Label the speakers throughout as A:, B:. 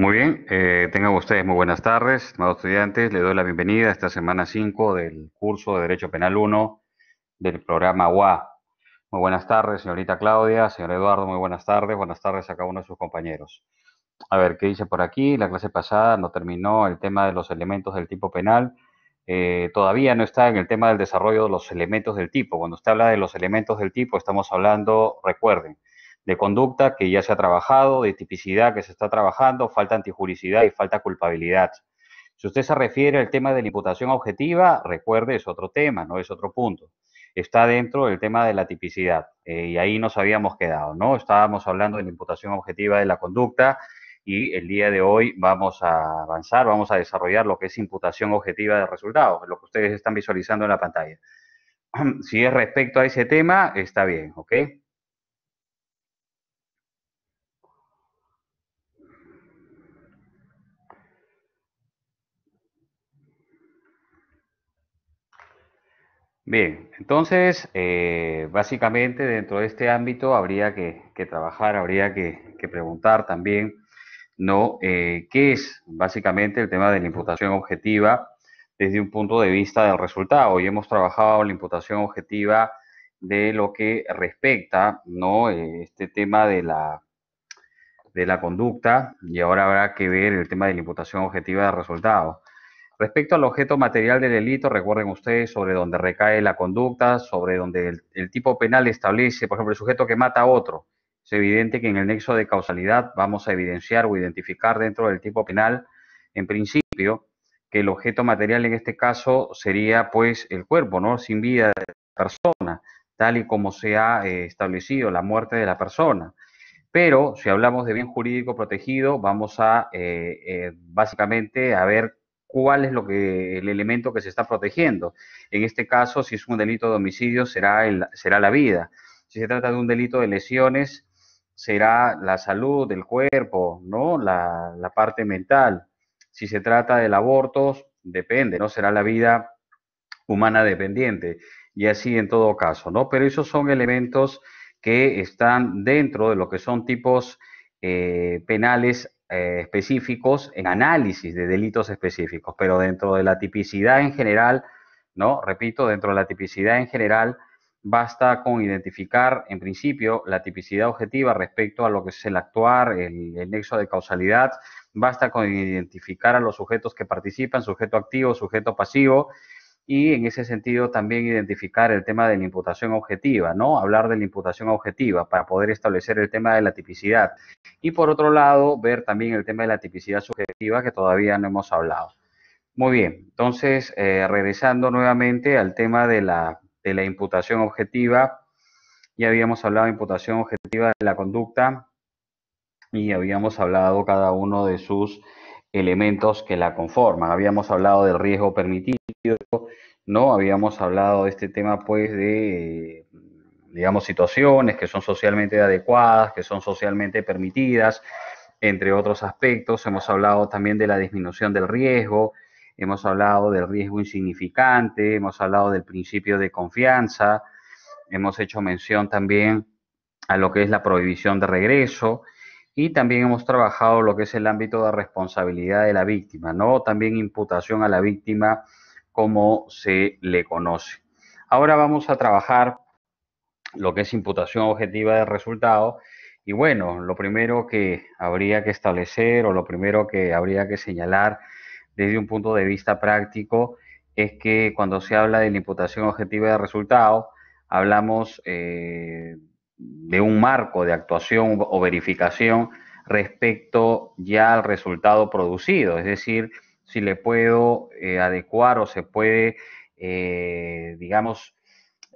A: Muy bien, eh, tengan ustedes muy buenas tardes, estimados estudiantes. Les doy la bienvenida a esta semana 5 del curso de Derecho Penal 1 del programa UA. Muy buenas tardes, señorita Claudia, señor Eduardo, muy buenas tardes. Buenas tardes a cada uno de sus compañeros. A ver, ¿qué dice por aquí? La clase pasada no terminó el tema de los elementos del tipo penal. Eh, todavía no está en el tema del desarrollo de los elementos del tipo. Cuando usted habla de los elementos del tipo, estamos hablando, recuerden, de conducta que ya se ha trabajado, de tipicidad que se está trabajando, falta antijuricidad y falta culpabilidad. Si usted se refiere al tema de la imputación objetiva, recuerde, es otro tema, no es otro punto. Está dentro del tema de la tipicidad eh, y ahí nos habíamos quedado, ¿no? Estábamos hablando de la imputación objetiva de la conducta y el día de hoy vamos a avanzar, vamos a desarrollar lo que es imputación objetiva de resultados, lo que ustedes están visualizando en la pantalla. Si es respecto a ese tema, está bien, ¿ok? Bien, entonces, eh, básicamente dentro de este ámbito habría que, trabajar, habría que, preguntar también, ¿no? Eh, ¿Qué es básicamente el tema de la imputación objetiva desde un punto de vista del resultado? Y hemos trabajado la imputación objetiva de lo que respecta, ¿no? Eh, este tema de la, de la conducta y ahora habrá que ver el tema de la imputación objetiva del resultado. Respecto al objeto material del delito, recuerden ustedes sobre donde recae la conducta, sobre donde el, tipo penal establece, por ejemplo, el sujeto que mata a otro. Es evidente que en el nexo de causalidad vamos a evidenciar o identificar dentro del tipo penal, en principio, que el objeto material en este caso sería pues el cuerpo, ¿no? Sin vida de la persona, tal y como se ha eh, establecido la muerte de la persona. Pero si hablamos de bien jurídico protegido, vamos a eh, eh, básicamente a ver cuál es lo que, el elemento que se está protegiendo. En este caso, si es un delito de homicidio, será, el, será la vida. Si se trata de un delito de lesiones, será la salud del cuerpo, ¿no? La, la parte mental. Si se trata del aborto, depende, ¿no? Será la vida humana dependiente. Y así en todo caso, ¿no? Pero esos son elementos que están dentro de lo que son tipos eh, penales eh, específicos en análisis de delitos específicos, pero dentro de la tipicidad en general, ¿no? Repito, dentro de la tipicidad en general, basta con identificar, en principio, la tipicidad objetiva respecto a lo que es el actuar, el, el nexo de causalidad, basta con identificar a los sujetos que participan, sujeto activo, sujeto pasivo, y en ese sentido también identificar el tema de la imputación objetiva, ¿no? Hablar de la imputación objetiva para poder establecer el tema de la tipicidad. Y por otro lado, ver también el tema de la tipicidad subjetiva que todavía no hemos hablado. Muy bien, entonces, eh, regresando nuevamente al tema de la, de la imputación objetiva, ya habíamos hablado de imputación objetiva de la conducta y habíamos hablado cada uno de sus elementos que la conforman. Habíamos hablado del riesgo permitido, ¿no? Habíamos hablado de este tema, pues, de, digamos, situaciones que son socialmente adecuadas, que son socialmente permitidas, entre otros aspectos. Hemos hablado también de la disminución del riesgo, hemos hablado del riesgo insignificante, hemos hablado del principio de confianza, hemos hecho mención también a lo que es la prohibición de regreso y también hemos trabajado lo que es el ámbito de responsabilidad de la víctima, ¿no? También imputación a la víctima como se le conoce. Ahora vamos a trabajar lo que es imputación objetiva de resultado. Y bueno, lo primero que habría que establecer o lo primero que habría que señalar desde un punto de vista práctico es que cuando se habla de la imputación objetiva de resultado, hablamos eh, de un marco de actuación o verificación respecto ya al resultado producido, es decir, si le puedo eh, adecuar o se puede, eh, digamos,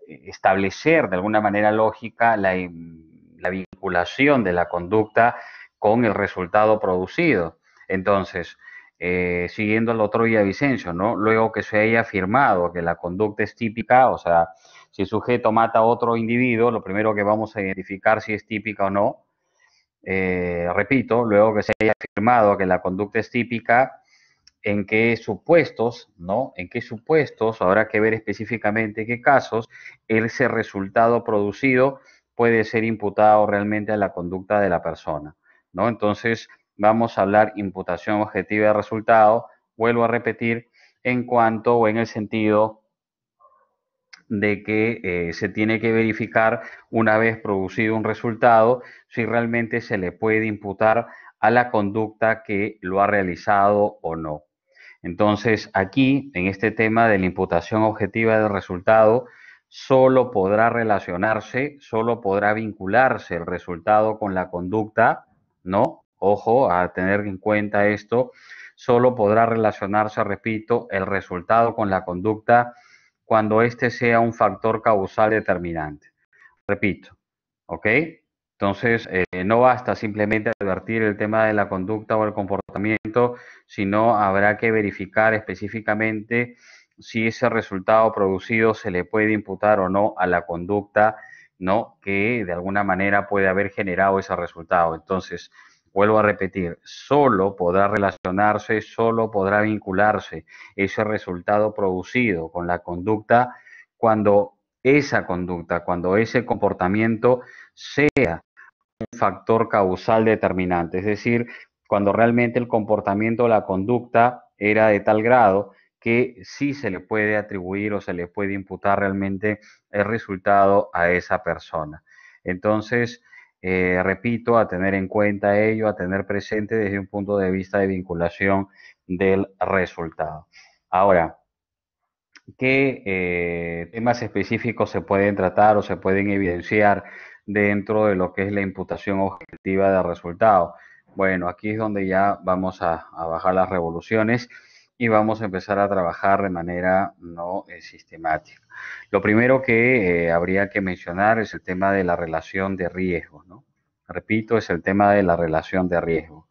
A: establecer de alguna manera lógica la, la, vinculación de la conducta con el resultado producido. Entonces, eh, siguiendo el otro día Vicencio, ¿no? Luego que se haya afirmado que la conducta es típica, o sea, si el sujeto mata a otro individuo, lo primero que vamos a identificar si es típica o no. repito, luego que se haya afirmado que la conducta es típica, en qué supuestos, ¿no? En qué supuestos, habrá que ver específicamente qué casos, ese resultado producido puede ser imputado realmente a la conducta de la persona, ¿no? Entonces, vamos a hablar imputación objetiva de resultado, vuelvo a repetir, en cuanto o en el sentido de que eh, se tiene que verificar una vez producido un resultado si realmente se le puede imputar a la conducta que lo ha realizado o no. Entonces, aquí, en este tema de la imputación objetiva del resultado, solo podrá relacionarse, solo podrá vincularse el resultado con la conducta, ¿no? Ojo a tener en cuenta esto, solo podrá relacionarse, repito, el resultado con la conducta cuando éste sea un factor causal determinante. Repito, ¿ok? Entonces, eh, no basta simplemente advertir el tema de la conducta o el comportamiento, sino habrá que verificar específicamente si ese resultado producido se le puede imputar o no a la conducta, ¿no? Que de alguna manera puede haber generado ese resultado. Entonces, vuelvo a repetir, solo podrá relacionarse, solo podrá vincularse ese resultado producido con la conducta cuando esa conducta, cuando ese comportamiento sea factor causal determinante, es decir, cuando realmente el comportamiento o la conducta era de tal grado que sí se le puede atribuir o se le puede imputar realmente el resultado a esa persona. Entonces, eh, repito, a tener en cuenta ello, a tener presente desde un punto de vista de vinculación del resultado. Ahora, ¿qué eh, temas específicos se pueden tratar o se pueden evidenciar dentro de lo que es la imputación objetiva de resultado. Bueno, aquí es donde ya vamos a, bajar las revoluciones y vamos a empezar a trabajar de manera no eh, sistemática. Lo primero que eh, habría que mencionar es el tema de la relación de riesgo, ¿no? Repito, es el tema de la relación de riesgo.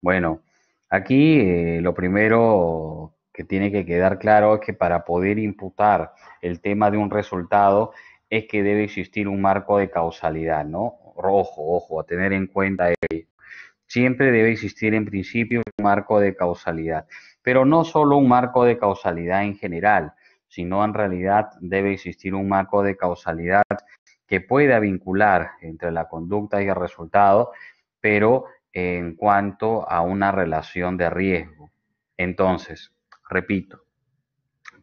A: Bueno, aquí eh, lo primero que tiene que quedar claro es que para poder imputar el tema de un resultado es que debe existir un marco de causalidad, ¿no? Rojo, ojo, a tener en cuenta ello. Siempre debe existir en principio un marco de causalidad, pero no solo un marco de causalidad en general, sino en realidad debe existir un marco de causalidad que pueda vincular entre la conducta y el resultado, pero en cuanto a una relación de riesgo. Entonces, repito,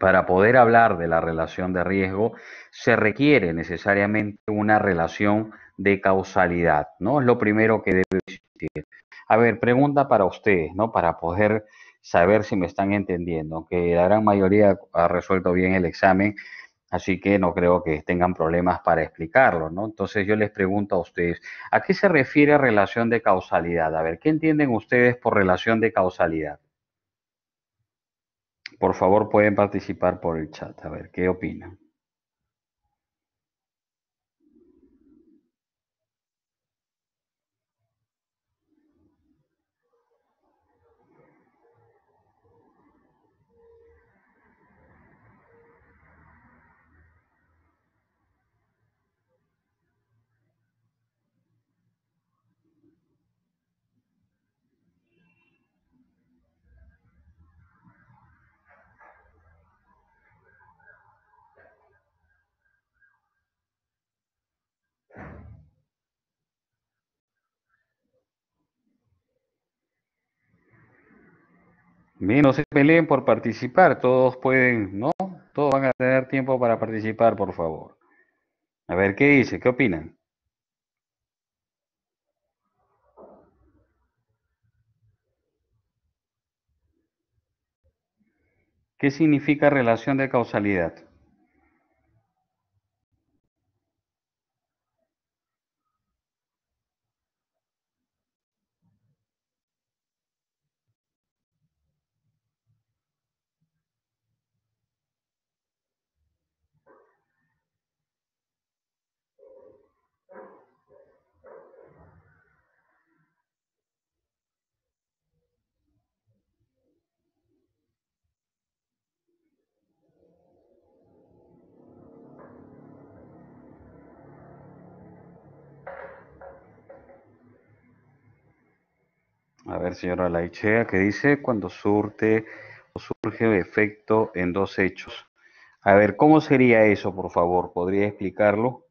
A: para poder hablar de la relación de riesgo, se requiere necesariamente una relación de causalidad, ¿no? Es lo primero que debe existir. A ver, pregunta para ustedes, ¿no? Para poder saber si me están entendiendo, que la gran mayoría ha resuelto bien el examen, así que no creo que tengan problemas para explicarlo, ¿no? Entonces yo les pregunto a ustedes, ¿a qué se refiere relación de causalidad? A ver, ¿qué entienden ustedes por relación de causalidad? Por favor, pueden participar por el chat. A ver, ¿qué opinan? Bien, no se peleen por participar, todos pueden, ¿no? Todos van a tener tiempo para participar, por favor. A ver, ¿qué dice? ¿Qué opinan? ¿Qué significa relación de causalidad? A ver, señora Laichea, ¿qué dice cuando surte o surge efecto en dos hechos? A ver, ¿cómo sería eso, por favor? ¿Podría explicarlo?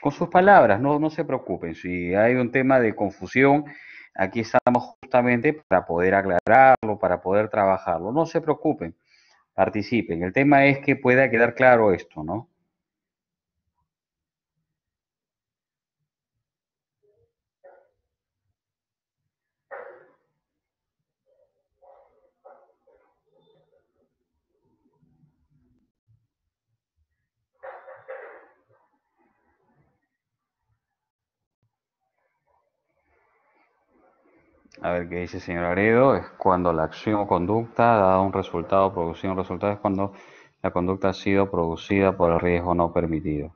A: Con sus palabras, no, no se preocupen. Si hay un tema de confusión, aquí estamos justamente para poder aclararlo, para poder trabajarlo. No se preocupen, participen. El tema es que pueda quedar claro esto, ¿no? A ver qué dice señor Aredo. Es cuando la acción o conducta ha dado un resultado, producido un resultado, es cuando la conducta ha sido producida por el riesgo no permitido.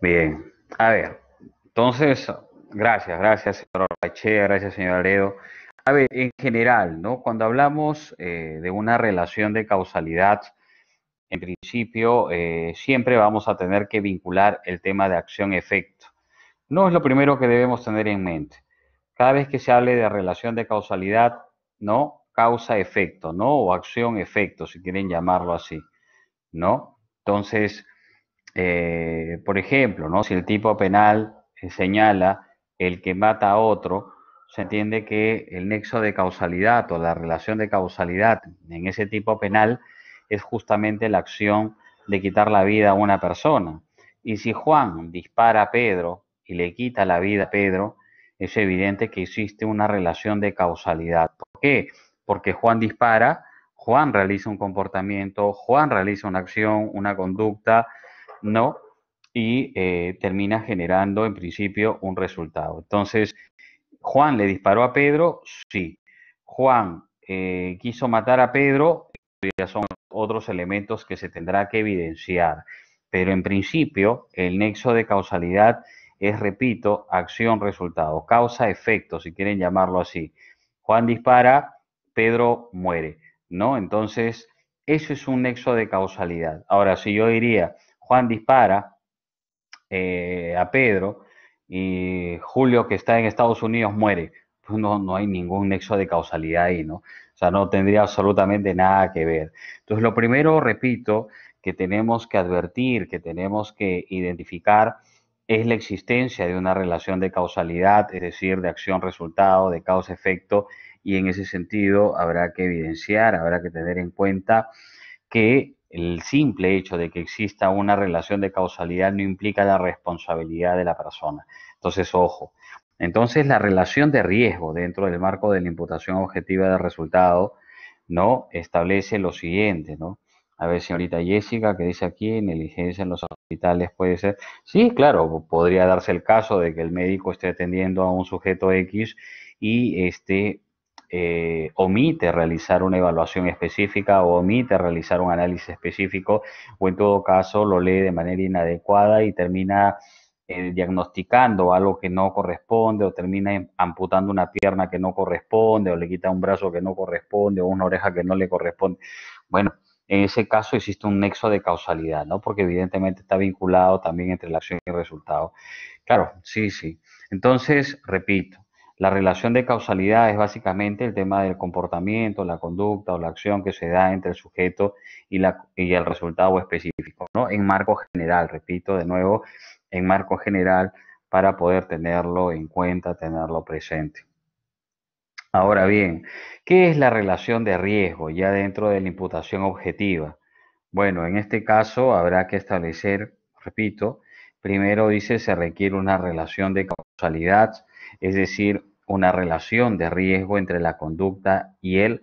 A: Bien, a ver, entonces, gracias, gracias, señor Rachea, gracias, señor Aredo. A ver, en general, ¿no? Cuando hablamos eh, de una relación de causalidad, en principio, eh, siempre vamos a tener que vincular el tema de acción-efecto. No es lo primero que debemos tener en mente cada vez que se hable de relación de causalidad, ¿no? Causa-efecto, ¿no? O acción-efecto, si quieren llamarlo así, ¿no? Entonces, eh, por ejemplo, ¿no? Si el tipo penal señala el que mata a otro, se entiende que el nexo de causalidad o la relación de causalidad en ese tipo penal es justamente la acción de quitar la vida a una persona. Y si Juan dispara a Pedro y le quita la vida a Pedro, es evidente que existe una relación de causalidad. ¿Por qué? Porque Juan dispara, Juan realiza un comportamiento, Juan realiza una acción, una conducta, ¿no? Y eh, termina generando en principio un resultado. Entonces, Juan le disparó a Pedro, sí. Juan eh, quiso matar a Pedro, ya son otros elementos que se tendrá que evidenciar. Pero en principio, el nexo de causalidad es, repito, acción-resultado, causa-efecto, si quieren llamarlo así. Juan dispara, Pedro muere, ¿no? Entonces, eso es un nexo de causalidad. Ahora, si yo diría, Juan dispara eh, a Pedro y Julio, que está en Estados Unidos, muere, pues no, no hay ningún nexo de causalidad ahí, ¿no? O sea, no tendría absolutamente nada que ver. Entonces, lo primero, repito, que tenemos que advertir, que tenemos que identificar, es la existencia de una relación de causalidad, es decir, de acción-resultado, de causa-efecto, y en ese sentido habrá que evidenciar, habrá que tener en cuenta que el simple hecho de que exista una relación de causalidad no implica la responsabilidad de la persona. Entonces, ojo. Entonces, la relación de riesgo dentro del marco de la imputación objetiva del resultado, ¿no? Establece lo siguiente, ¿no? A ver, señorita Jessica, que dice aquí, negligencia en los hospitales puede ser. Sí, claro, podría darse el caso de que el médico esté atendiendo a un sujeto X y este eh, omite realizar una evaluación específica o omite realizar un análisis específico o en todo caso lo lee de manera inadecuada y termina eh, diagnosticando algo que no corresponde o termina amputando una pierna que no corresponde o le quita un brazo que no corresponde o una oreja que no le corresponde. Bueno, en ese caso existe un nexo de causalidad, ¿no? Porque evidentemente está vinculado también entre la acción y el resultado. Claro, sí, sí. Entonces, repito, la relación de causalidad es básicamente el tema del comportamiento, la conducta o la acción que se da entre el sujeto y, el resultado específico, ¿no? En marco general, repito de nuevo, en marco general para poder tenerlo en cuenta, tenerlo presente. Ahora bien, ¿qué es la relación de riesgo ya dentro de la imputación objetiva? Bueno, en este caso habrá que establecer, repito, primero dice se requiere una relación de causalidad, es decir, una relación de riesgo entre la conducta y el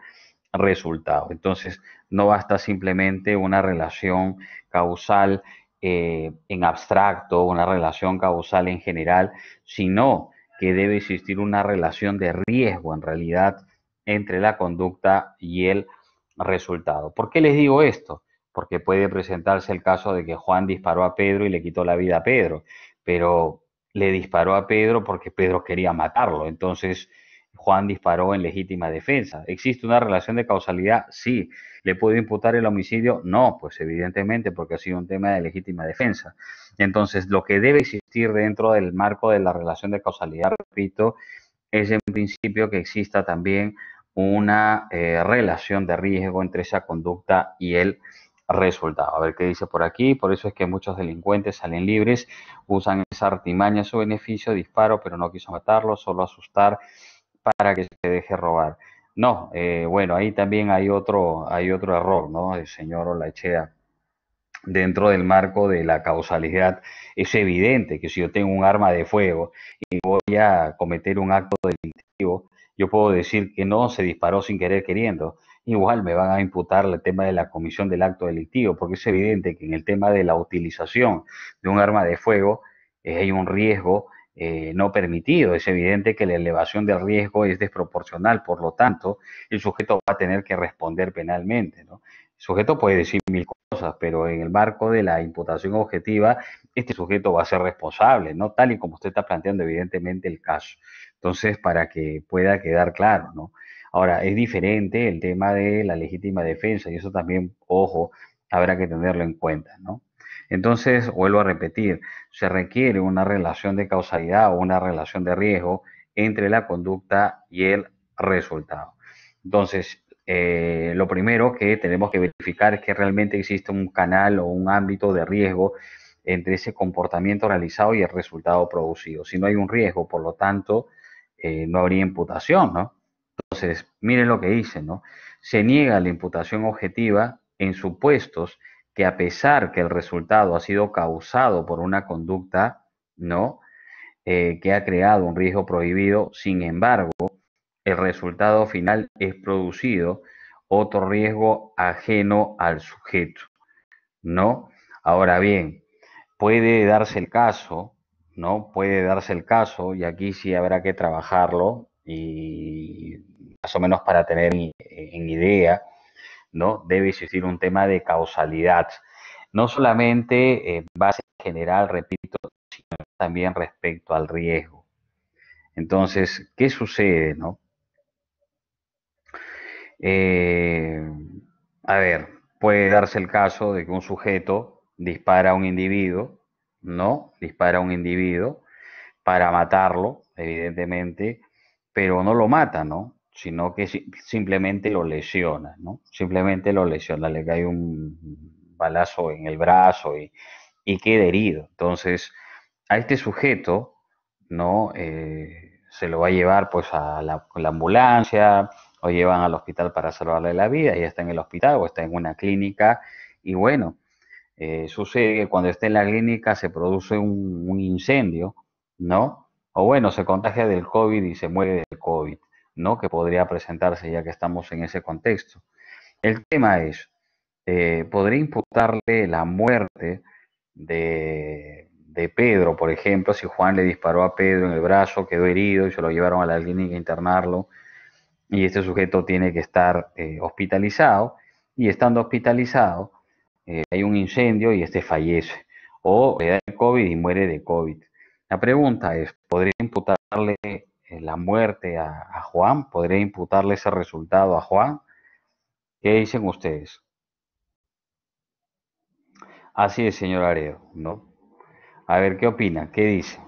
A: resultado. Entonces, no basta simplemente una relación causal eh, en abstracto, una relación causal en general, sino que debe existir una relación de riesgo en realidad entre la conducta y el resultado. ¿Por qué les digo esto? Porque puede presentarse el caso de que Juan disparó a Pedro y le quitó la vida a Pedro, pero le disparó a Pedro porque Pedro quería matarlo. Entonces, Juan disparó en legítima defensa. ¿Existe una relación de causalidad? Sí. ¿Le puedo imputar el homicidio? No, pues evidentemente porque ha sido un tema de legítima defensa. Entonces, lo que debe existir dentro del marco de la relación de causalidad, repito, es en principio que exista también una eh, relación de riesgo entre esa conducta y el resultado. A ver qué dice por aquí. Por eso es que muchos delincuentes salen libres, usan esa artimaña a su beneficio, disparo, pero no quiso matarlo, solo asustar para que se deje robar. No, eh, bueno, ahí también hay otro, hay otro error, ¿no? El señor Olachea. Dentro del marco de la causalidad, es evidente que si yo tengo un arma de fuego y voy a cometer un acto delictivo, yo puedo decir que no se disparó sin querer queriendo igual me van a imputar el tema de la comisión del acto delictivo, porque es evidente que en el tema de la utilización de un arma de fuego eh, hay un riesgo eh, no permitido. Es evidente que la elevación del riesgo es desproporcional, por lo tanto, el sujeto va a tener que responder penalmente. ¿no? El sujeto puede decir mil cosas, pero en el marco de la imputación objetiva, este sujeto va a ser responsable, ¿no? Tal y como usted está planteando, evidentemente, el caso. Entonces, para que pueda quedar claro, ¿no? Ahora, es diferente el tema de la legítima defensa y eso también, ojo, habrá que tenerlo en cuenta, ¿no? Entonces, vuelvo a repetir, se requiere una relación de causalidad o una relación de riesgo entre la conducta y el resultado. Entonces, eh, lo primero que tenemos que verificar es que realmente existe un canal o un ámbito de riesgo entre ese comportamiento realizado y el resultado producido. Si no hay un riesgo, por lo tanto, eh, no habría imputación, ¿no? Entonces, miren lo que dice, ¿no? Se niega la imputación objetiva en supuestos que a pesar que el resultado ha sido causado por una conducta, ¿no? Eh, que ha creado un riesgo prohibido, sin embargo, el resultado final es producido otro riesgo ajeno al sujeto, ¿no? Ahora bien, puede darse el caso, ¿no? Puede darse el caso, y aquí sí habrá que trabajarlo, y más o menos para tener en idea, ¿no? Debe existir un tema de causalidad, no solamente en base general, repito, sino también respecto al riesgo. Entonces, ¿qué sucede, no? Eh, a ver, puede darse el caso de que un sujeto dispara a un individuo, ¿no? Dispara a un individuo para matarlo, evidentemente, pero no lo mata, ¿no? Sino que simplemente lo lesiona, ¿no? Simplemente lo lesiona, le cae un balazo en el brazo y, queda herido. Entonces, a este sujeto, ¿no? Eh, se lo va a llevar pues a la, ambulancia o llevan al hospital para salvarle la vida, ya está en el hospital o está en una clínica y bueno, eh, sucede que cuando está en la clínica se produce un incendio, ¿no? o bueno, se contagia del COVID y se muere del COVID, ¿no? Que podría presentarse ya que estamos en ese contexto. El tema es, eh, ¿podría imputarle la muerte de, de, Pedro, por ejemplo, si Juan le disparó a Pedro en el brazo, quedó herido y se lo llevaron a la clínica a internarlo y este sujeto tiene que estar eh, hospitalizado y estando hospitalizado eh, hay un incendio y este fallece o le da el COVID y muere de COVID. La pregunta es, ¿podría imputarle la muerte a, Juan? ¿Podría imputarle ese resultado a Juan? ¿Qué dicen ustedes? Así es, señor Aredo, ¿no? A ver, ¿qué opina? ¿Qué dice?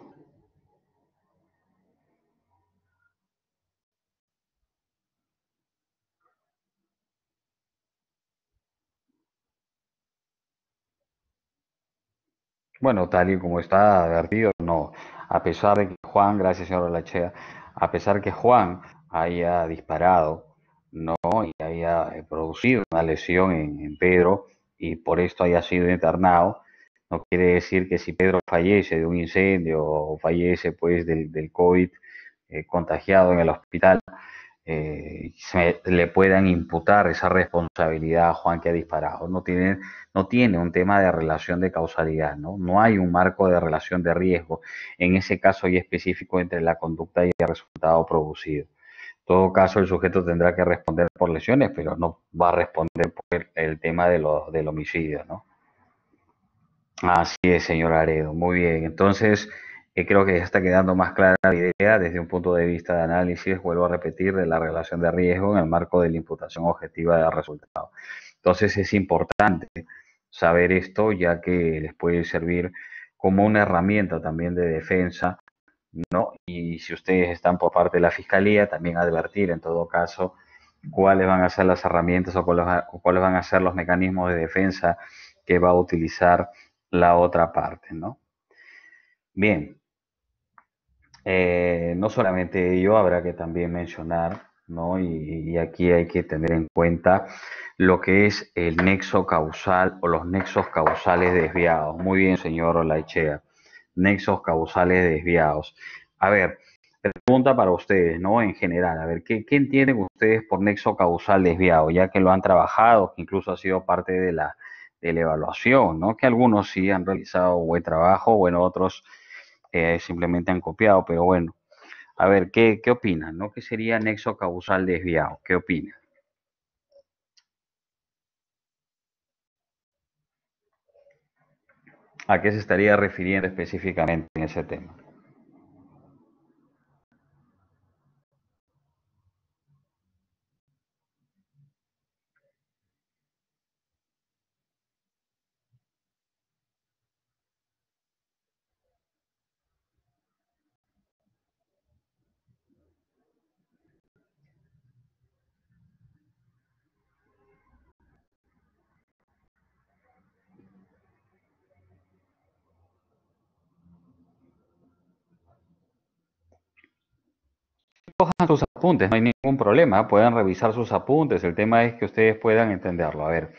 A: Bueno, tal y como está advertido, no. A pesar de que Juan, gracias señor Lachea, a pesar que Juan haya disparado, no, y haya eh, producido una lesión en, Pedro y por esto haya sido internado, no quiere decir que si Pedro fallece de un incendio o fallece pues del, del COVID eh, contagiado en el hospital, eh, se le puedan imputar esa responsabilidad a Juan que ha disparado. No tiene, no tiene un tema de relación de causalidad, ¿no? No hay un marco de relación de riesgo en ese caso y específico entre la conducta y el resultado producido. En todo caso, el sujeto tendrá que responder por lesiones, pero no va a responder por el, tema de lo, del homicidio, ¿no? Así es, señor Aredo. Muy bien. Entonces, creo que ya está quedando más clara la idea desde un punto de vista de análisis, vuelvo a repetir, de la relación de riesgo en el marco de la imputación objetiva del resultado. Entonces es importante saber esto ya que les puede servir como una herramienta también de defensa, ¿no? Y si ustedes están por parte de la Fiscalía, también advertir en todo caso cuáles van a ser las herramientas o cuáles van a ser los mecanismos de defensa que va a utilizar la otra parte, ¿no? Bien, eh, no solamente ello, habrá que también mencionar, ¿no? Y, aquí hay que tener en cuenta lo que es el nexo causal o los nexos causales desviados. Muy bien, señor Olaichea. Nexos causales desviados. A ver, pregunta para ustedes, ¿no? En general, a ver, ¿qué, entienden ustedes por nexo causal desviado? Ya que lo han trabajado, que incluso ha sido parte de la, de la evaluación, ¿no? Que algunos sí han realizado buen trabajo, bueno, otros eh, simplemente han copiado, pero bueno. A ver, ¿qué, qué opinan, no? ¿Qué sería nexo causal desviado? ¿Qué opinan? ¿A qué se estaría refiriendo específicamente en ese tema? Cojan sus apuntes, no hay ningún problema, puedan revisar sus apuntes, el tema es que ustedes puedan entenderlo. A ver.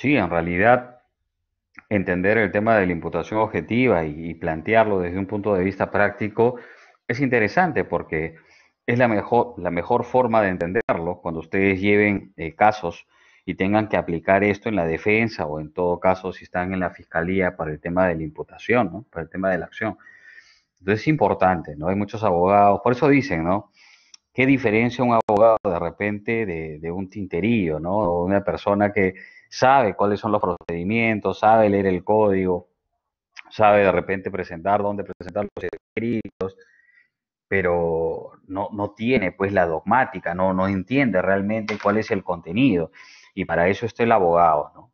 A: Sí, en realidad entender el tema de la imputación objetiva y, plantearlo desde un punto de vista práctico es interesante porque es la mejor, la mejor forma de entenderlo cuando ustedes lleven eh, casos y tengan que aplicar esto en la defensa o en todo caso si están en la fiscalía para el tema de la imputación, ¿no? Para el tema de la acción. Entonces es importante, ¿no? Hay muchos abogados, por eso dicen, ¿no? ¿Qué diferencia un abogado de repente de, un tinterillo, ¿no? Una persona que sabe cuáles son los procedimientos, sabe leer el código, sabe de repente presentar dónde presentar los escritos, pero no, no tiene pues la dogmática, no, no entiende realmente cuál es el contenido. Y para eso está el abogado, ¿no?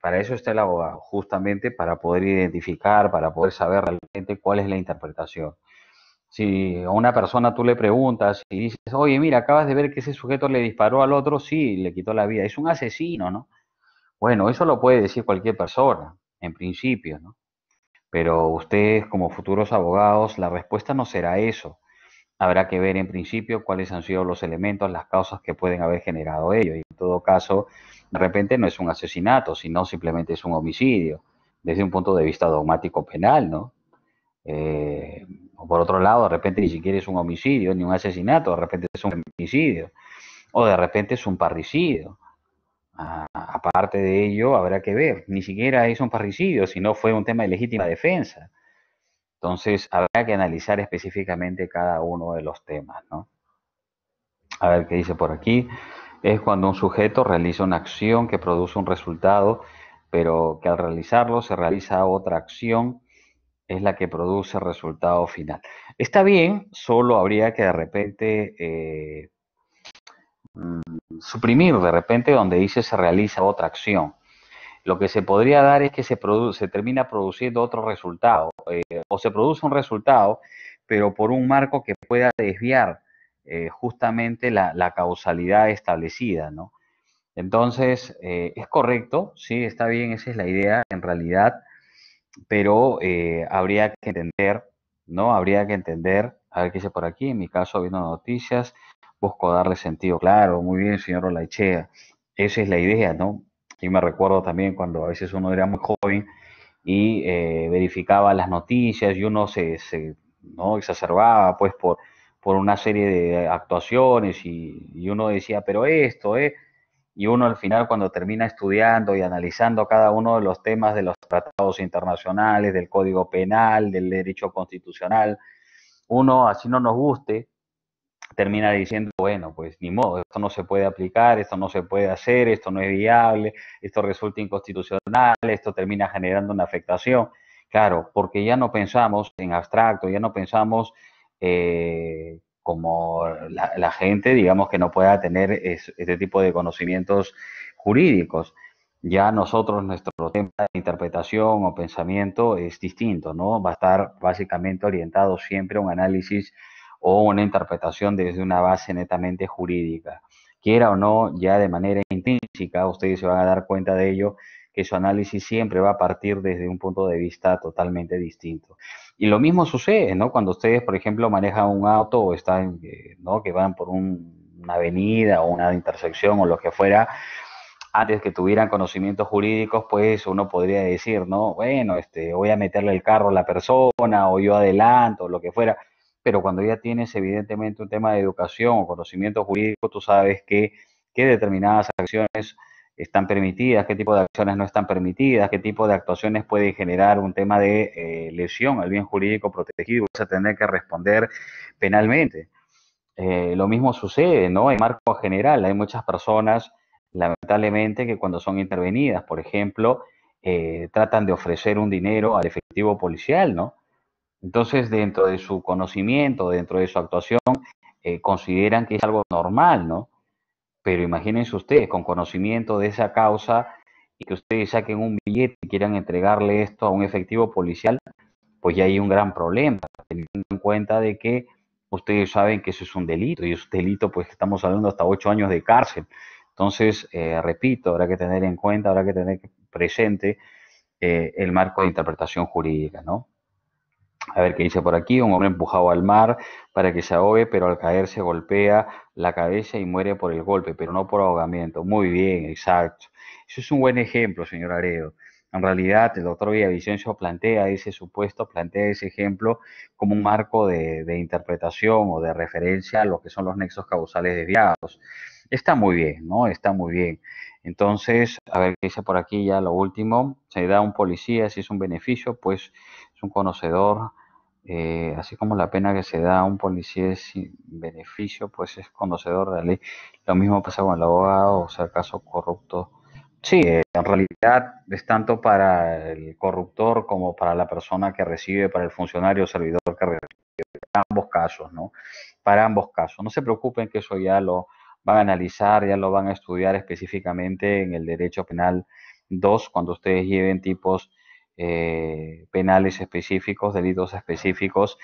A: Para eso está el abogado, justamente para poder identificar, para poder saber realmente cuál es la interpretación. Si a una persona tú le preguntas y dices, oye, mira, acabas de ver que ese sujeto le disparó al otro, sí, le quitó la vida, es un asesino, ¿no? Bueno, eso lo puede decir cualquier persona, en principio, ¿no? Pero ustedes como futuros abogados, la respuesta no será eso. Habrá que ver en principio cuáles han sido los elementos, las causas que pueden haber generado ello. Y en todo caso, de repente no es un asesinato, sino simplemente es un homicidio, desde un punto de vista dogmático penal, ¿no? Eh, o por otro lado, de repente ni siquiera es un homicidio, ni un asesinato, de repente es un homicidio, o de repente es un parricidio aparte de ello, habrá que ver, ni siquiera es un parricidio, sino fue un tema de legítima defensa. Entonces, habrá que analizar específicamente cada uno de los temas, ¿no? A ver qué dice por aquí. Es cuando un sujeto realiza una acción que produce un resultado, pero que al realizarlo se realiza otra acción, es la que produce el resultado final. Está bien, solo habría que de repente eh, mm, suprimir de repente donde dice se realiza otra acción. Lo que se podría dar es que se, se termina produciendo otro resultado, eh, o se produce un resultado, pero por un marco que pueda desviar eh, justamente la, causalidad establecida, ¿no? Entonces, es correcto, sí, está bien, esa es la idea en realidad, pero habría que entender, ¿no? Habría que entender, a ver qué dice por aquí, en mi caso viendo noticias, busco darle sentido. Claro, muy bien, señor Olaichea. Esa es la idea, ¿no? Yo me recuerdo también cuando a veces uno era muy joven y eh, verificaba las noticias y uno se, ¿no? exacerbaba pues por, por una serie de actuaciones y, y, uno decía, pero esto, ¿eh? Y uno al final cuando termina estudiando y analizando cada uno de los temas de los tratados internacionales, del código penal, del derecho constitucional, uno, así no nos guste, termina diciendo, bueno, pues ni modo, esto no se puede aplicar, esto no se puede hacer, esto no es viable, esto resulta inconstitucional, esto termina generando una afectación. Claro, porque ya no pensamos en abstracto, ya no pensamos eh, como la, gente, digamos, que no pueda tener este tipo de conocimientos jurídicos. Ya nosotros, nuestro tema de interpretación o pensamiento es distinto, ¿no? Va a estar básicamente orientado siempre a un análisis o una interpretación desde una base netamente jurídica. Quiera o no, ya de manera intrínseca, ustedes se van a dar cuenta de ello, que su análisis siempre va a partir desde un punto de vista totalmente distinto. Y lo mismo sucede, ¿no? Cuando ustedes, por ejemplo, manejan un auto o están, eh, ¿no? Que van por una avenida o una intersección o lo que fuera, antes que tuvieran conocimientos jurídicos, pues uno podría decir, ¿no? Bueno, este, voy a meterle el carro a la persona o yo adelanto, o lo que fuera pero cuando ya tienes evidentemente un tema de educación o conocimiento jurídico, tú sabes que, qué determinadas acciones están permitidas, qué tipo de acciones no están permitidas, qué tipo de actuaciones puede generar un tema de eh, lesión al bien jurídico protegido, vas a tener que responder penalmente. Eh, lo mismo sucede, ¿no? En marco general, hay muchas personas, lamentablemente, que cuando son intervenidas, por ejemplo, eh, tratan de ofrecer un dinero al efectivo policial, ¿no? Entonces, dentro de su conocimiento, dentro de su actuación, consideran que es algo normal, ¿no? Pero imagínense ustedes, con conocimiento de esa causa y que ustedes saquen un billete y quieran entregarle esto a un efectivo policial, pues ya hay un gran problema, teniendo en cuenta de que ustedes saben que eso es un delito y es un delito, pues estamos hablando hasta ocho años de cárcel. Entonces, eh, repito, habrá que tener en cuenta, habrá que tener presente eh, el marco de interpretación jurídica, ¿no? A ver qué dice por aquí. Un hombre empujado al mar para que se ahogue, pero al caer se golpea la cabeza y muere por el golpe, pero no por ahogamiento. Muy bien, exacto. Eso es un buen ejemplo, señor Aredo. En realidad, el doctor Villavicencio plantea ese supuesto, plantea ese ejemplo como un marco de, interpretación o de referencia a lo que son los nexos causales desviados. Está muy bien, ¿no? Está muy bien. Entonces, a ver qué dice por aquí ya lo último. Se da un policía si es un beneficio, pues es un conocedor eh, así como la pena que se da a un policía sin beneficio, pues es conocedor de la ley. Lo mismo pasa con el abogado, o sea, caso corrupto. Sí, en realidad es tanto para el corruptor como para la persona que recibe, para el funcionario o servidor que recibe, para ambos casos, ¿no? Para ambos casos. No se preocupen que eso ya lo van a analizar, ya lo van a estudiar específicamente en el derecho penal 2, cuando ustedes lleven tipos eh, penales específicos, delitos específicos,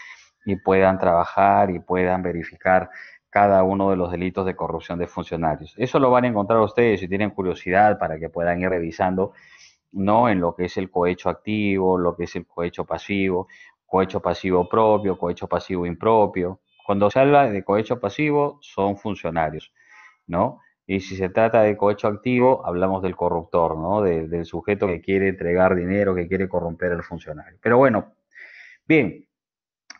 A: y puedan trabajar y puedan verificar cada uno de los delitos de corrupción de funcionarios. Eso lo van a encontrar ustedes si tienen curiosidad para que puedan ir revisando, no en lo que es el cohecho activo, lo que es el cohecho pasivo, cohecho pasivo propio, cohecho pasivo impropio. Cuando se habla de cohecho pasivo, son funcionarios, ¿no? Y si se trata de cohecho activo, hablamos del corruptor, ¿no? del sujeto que quiere entregar dinero, que quiere corromper al funcionario. Pero bueno, bien.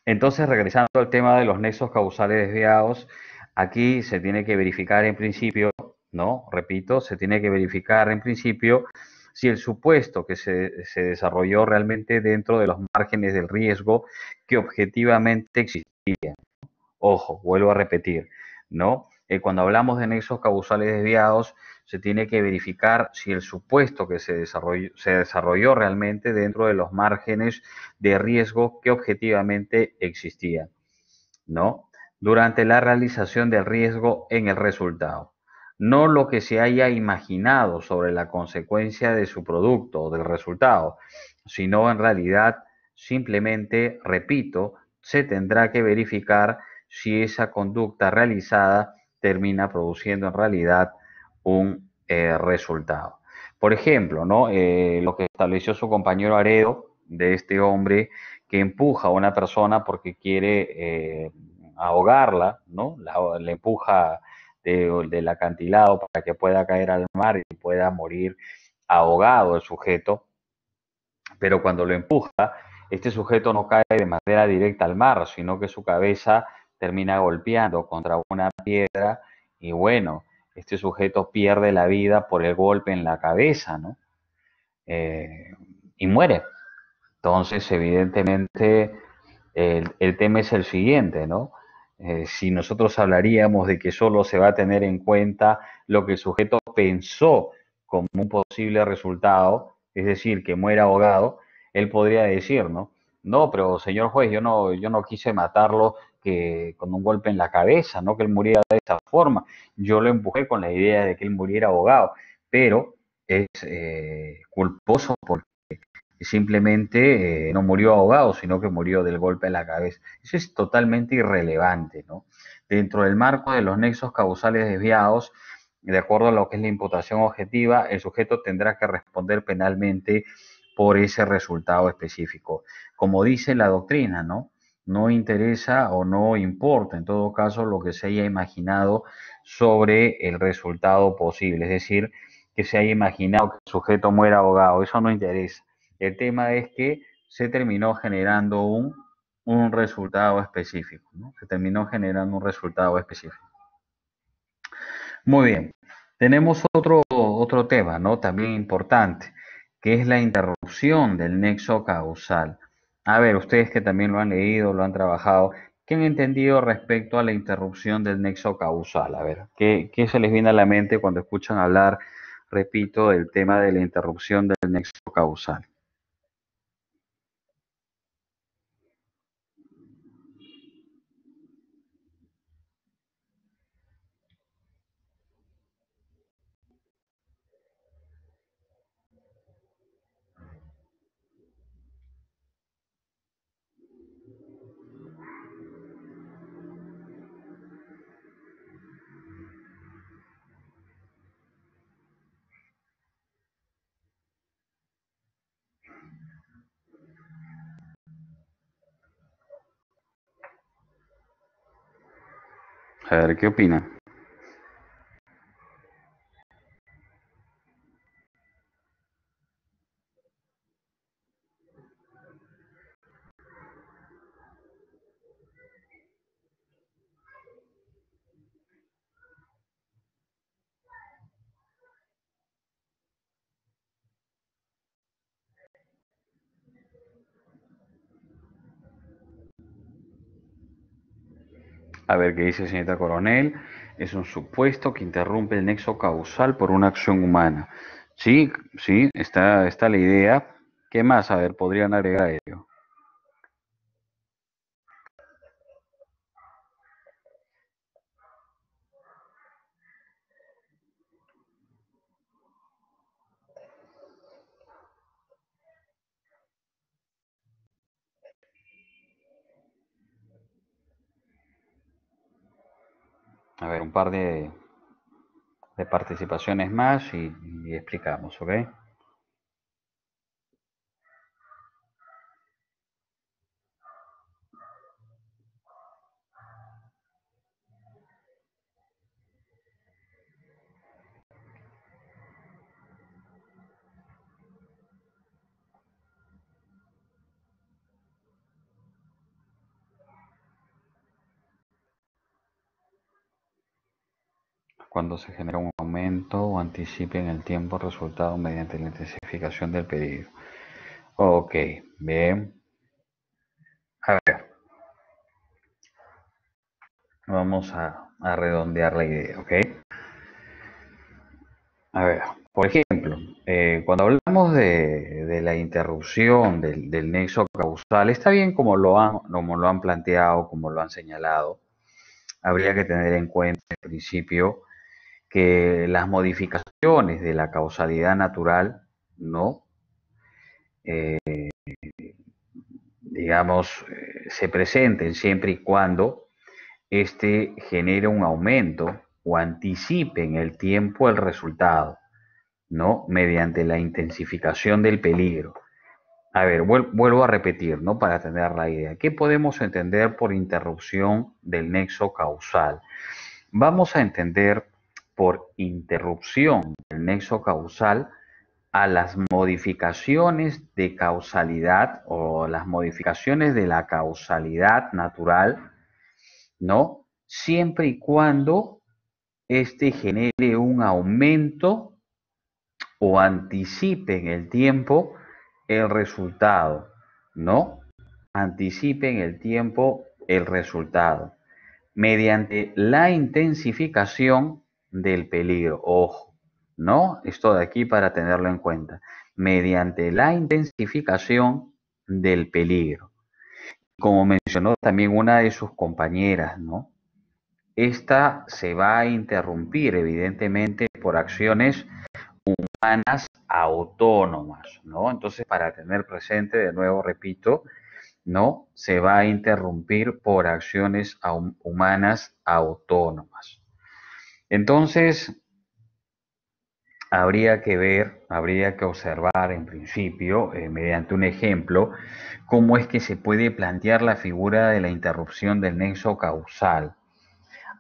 A: Entonces, regresando al tema de los nexos causales desviados, aquí se tiene que verificar en principio, ¿no? Repito, se tiene que verificar en principio si el supuesto que se, se desarrolló realmente dentro de los márgenes del riesgo que objetivamente existían. Ojo, vuelvo a repetir, ¿no? Eh, cuando hablamos de nexos causales desviados, se tiene que verificar si el supuesto que se desarrolló, se desarrolló realmente dentro de los márgenes de riesgo que objetivamente existían, ¿no? Durante la realización del riesgo en el resultado. No lo que se haya imaginado sobre la consecuencia de su producto o del resultado, sino en realidad simplemente, repito, se tendrá que verificar si esa conducta realizada termina produciendo en realidad un eh, resultado. Por ejemplo, ¿no? Eh, lo que estableció su compañero Aredo de este hombre que empuja a una persona porque quiere eh, ahogarla, ¿no? La, empuja del acantilado para que pueda caer al mar y pueda morir ahogado el sujeto, pero cuando lo empuja, este sujeto no cae de manera directa al mar, sino que su cabeza termina golpeando contra una piedra y bueno, este sujeto pierde la vida por el golpe en la cabeza, ¿no? Eh, y muere. Entonces, evidentemente, el, tema es el siguiente, ¿no? eh, si nosotros hablaríamos de que solo se va a tener en cuenta lo que el sujeto pensó como un posible resultado, es decir, que muera ahogado, él podría decir, ¿no? No, pero señor juez, yo no, yo no quise matarlo que, con un golpe en la cabeza, no que él muriera de esa forma. Yo lo empujé con la idea de que él muriera ahogado, pero es eh, culposo porque simplemente eh, no murió ahogado, sino que murió del golpe en la cabeza. Eso es totalmente irrelevante, ¿no? Dentro del marco de los nexos causales desviados, de acuerdo a lo que es la imputación objetiva, el sujeto tendrá que responder penalmente por ese resultado específico. Como dice la doctrina, ¿no? No interesa o no importa, en todo caso, lo que se haya imaginado sobre el resultado posible, es decir, que se haya imaginado que el sujeto muera ahogado, eso no interesa. El tema es que se terminó generando un, un resultado específico. Se terminó generando un resultado específico. Muy bien, tenemos otro, otro tema, ¿no? También importante, que es la interrupción del nexo causal. A ver, ustedes que también lo han leído, lo han trabajado, ¿qué han entendido respecto a la interrupción del nexo causal? A ver, ¿qué, qué se les viene a la mente cuando escuchan hablar, repito, del tema de la interrupción del nexo causal? A ver, ¿qué opina? A ver qué dice señorita Coronel. Es un supuesto que interrumpe el nexo causal por una acción humana. Sí, sí, está, está la idea. ¿Qué más? A podrían agregar ello. A ver, un par de, de participaciones más y, y explicamos, ¿ok? Cuando se genera un aumento o anticipe en el tiempo resultado mediante la intensificación del pedido. Ok, bien. A ver. Vamos a, redondear la idea, ¿ok? A ver, por ejemplo, eh, cuando hablamos de, la interrupción del, nexo causal, está bien como lo, han, como lo han planteado, como lo han señalado. Habría que tener en cuenta el principio que las modificaciones de la causalidad natural no, eh, digamos, eh, se presenten siempre y cuando éste genere un aumento o anticipe en el tiempo el resultado, ¿no? Mediante la intensificación del peligro. A ver, vuelvo a repetir, ¿no? Para tener la idea. ¿Qué podemos entender por interrupción del nexo causal? Vamos a entender por interrupción del nexo causal a las modificaciones de causalidad o las modificaciones de la causalidad natural, ¿no? Siempre y cuando éste genere un aumento o anticipe en el tiempo el resultado, ¿no? Anticipe en el tiempo el resultado. mediante la intensificación del peligro. Ojo, ¿no? Esto de aquí para tenerlo en cuenta. Mediante la intensificación del peligro. Como mencionó también una de sus compañeras, ¿no? Esta se va a interrumpir evidentemente por acciones humanas autónomas, ¿no? Entonces, para tener presente, de nuevo repito, ¿no? Se va a interrumpir por acciones humanas autónomas. Entonces, habría que ver, habría que observar en principio, eh, mediante un ejemplo, cómo es que se puede plantear la figura de la interrupción del nexo causal.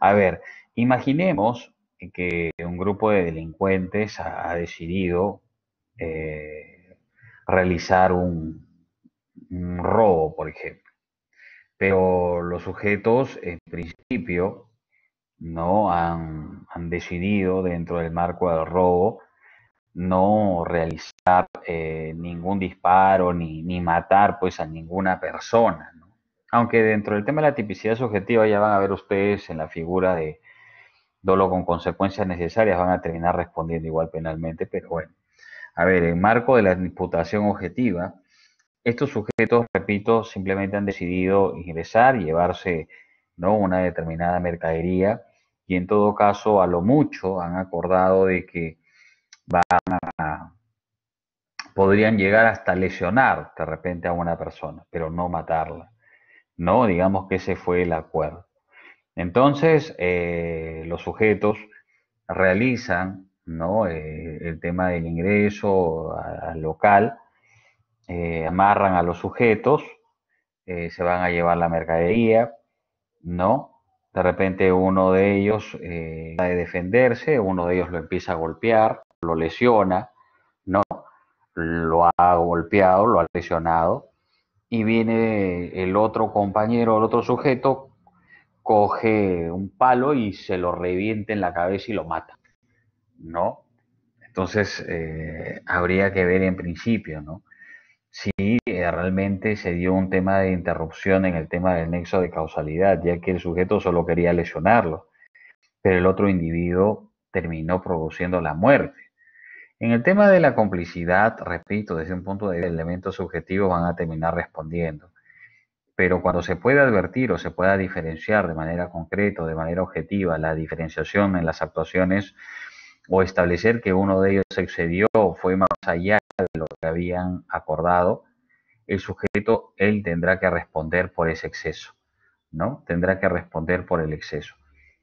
A: A ver, imaginemos que un grupo de delincuentes ha, decidido eh, realizar un, robo, por ejemplo. Pero los sujetos, en principio, no han, decidido dentro del marco del robo no realizar eh, ningún disparo ni, ni, matar pues a ninguna persona. Aunque dentro del tema de la tipicidad subjetiva ya van a ver ustedes en la figura de dolo con consecuencias necesarias van a terminar respondiendo igual penalmente, pero bueno. A ver, en marco de la imputación objetiva, estos sujetos, repito, simplemente han decidido ingresar llevarse ¿no? una determinada mercadería y en todo caso, a lo mucho, han acordado de que van a, podrían llegar hasta lesionar de repente a una persona, pero no matarla. ¿no? Digamos que ese fue el acuerdo. Entonces, eh, los sujetos realizan ¿no? Eh, el tema del ingreso al local eh, amarran a los sujetos, se van a llevar la mercadería, ¿no? De repente uno de ellos eh, de defenderse, uno de ellos lo empieza a golpear, lo lesiona, ¿no? Lo ha golpeado, lo ha lesionado, y viene el otro compañero, el otro sujeto, coge un palo y se lo reviente en la cabeza y lo mata, ¿no? Entonces, habría que ver en principio, ¿no? Sí, eh, realmente se dio un tema de interrupción en el tema del nexo de causalidad, ya que el sujeto solo quería lesionarlo, pero el otro individuo terminó produciendo la muerte. En el tema de la complicidad, repito, desde un punto de vista elementos subjetivos van a terminar respondiendo. Pero cuando se puede advertir o se pueda diferenciar de manera concreta de manera objetiva la diferenciación en las actuaciones o establecer que uno de ellos excedió o fue más allá de lo que habían acordado, el sujeto, él tendrá que responder por ese exceso, ¿no? Tendrá que responder por el exceso.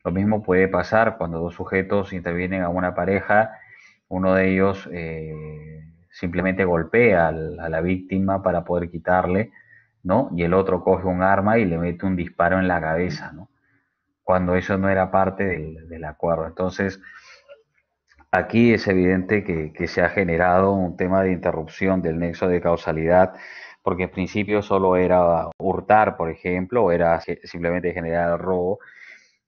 A: Lo mismo puede pasar cuando dos sujetos intervienen a una pareja, uno de ellos eh, simplemente golpea a la víctima para poder quitarle, ¿no? Y el otro coge un arma y le mete un disparo en la cabeza, ¿no? Cuando eso no era parte del, del acuerdo. Entonces, Aquí es evidente que, se ha generado un tema de interrupción del nexo de causalidad, porque en principio solo era hurtar, por ejemplo, era simplemente generar robo,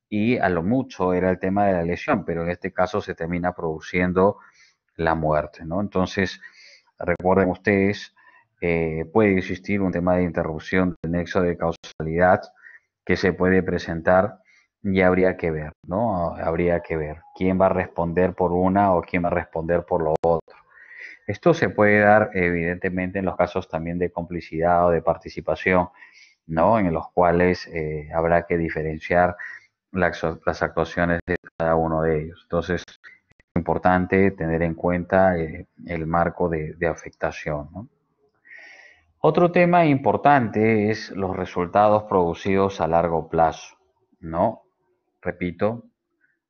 A: y a lo mucho era el tema de la lesión, pero en este caso se termina produciendo la muerte, ¿no? Entonces, recuerden ustedes, eh, puede existir un tema de interrupción del nexo de causalidad que se puede presentar y habría que ver, ¿no? Habría que ver quién va a responder por una o quién va a responder por lo otro. Esto se puede dar evidentemente en los casos también de complicidad o de participación, ¿no? En los cuales eh, habrá que diferenciar las, actuaciones de cada uno de ellos. Entonces, es importante tener en cuenta eh, el marco de, de afectación, ¿no? Otro tema importante es los resultados producidos a largo plazo, ¿no? Repito,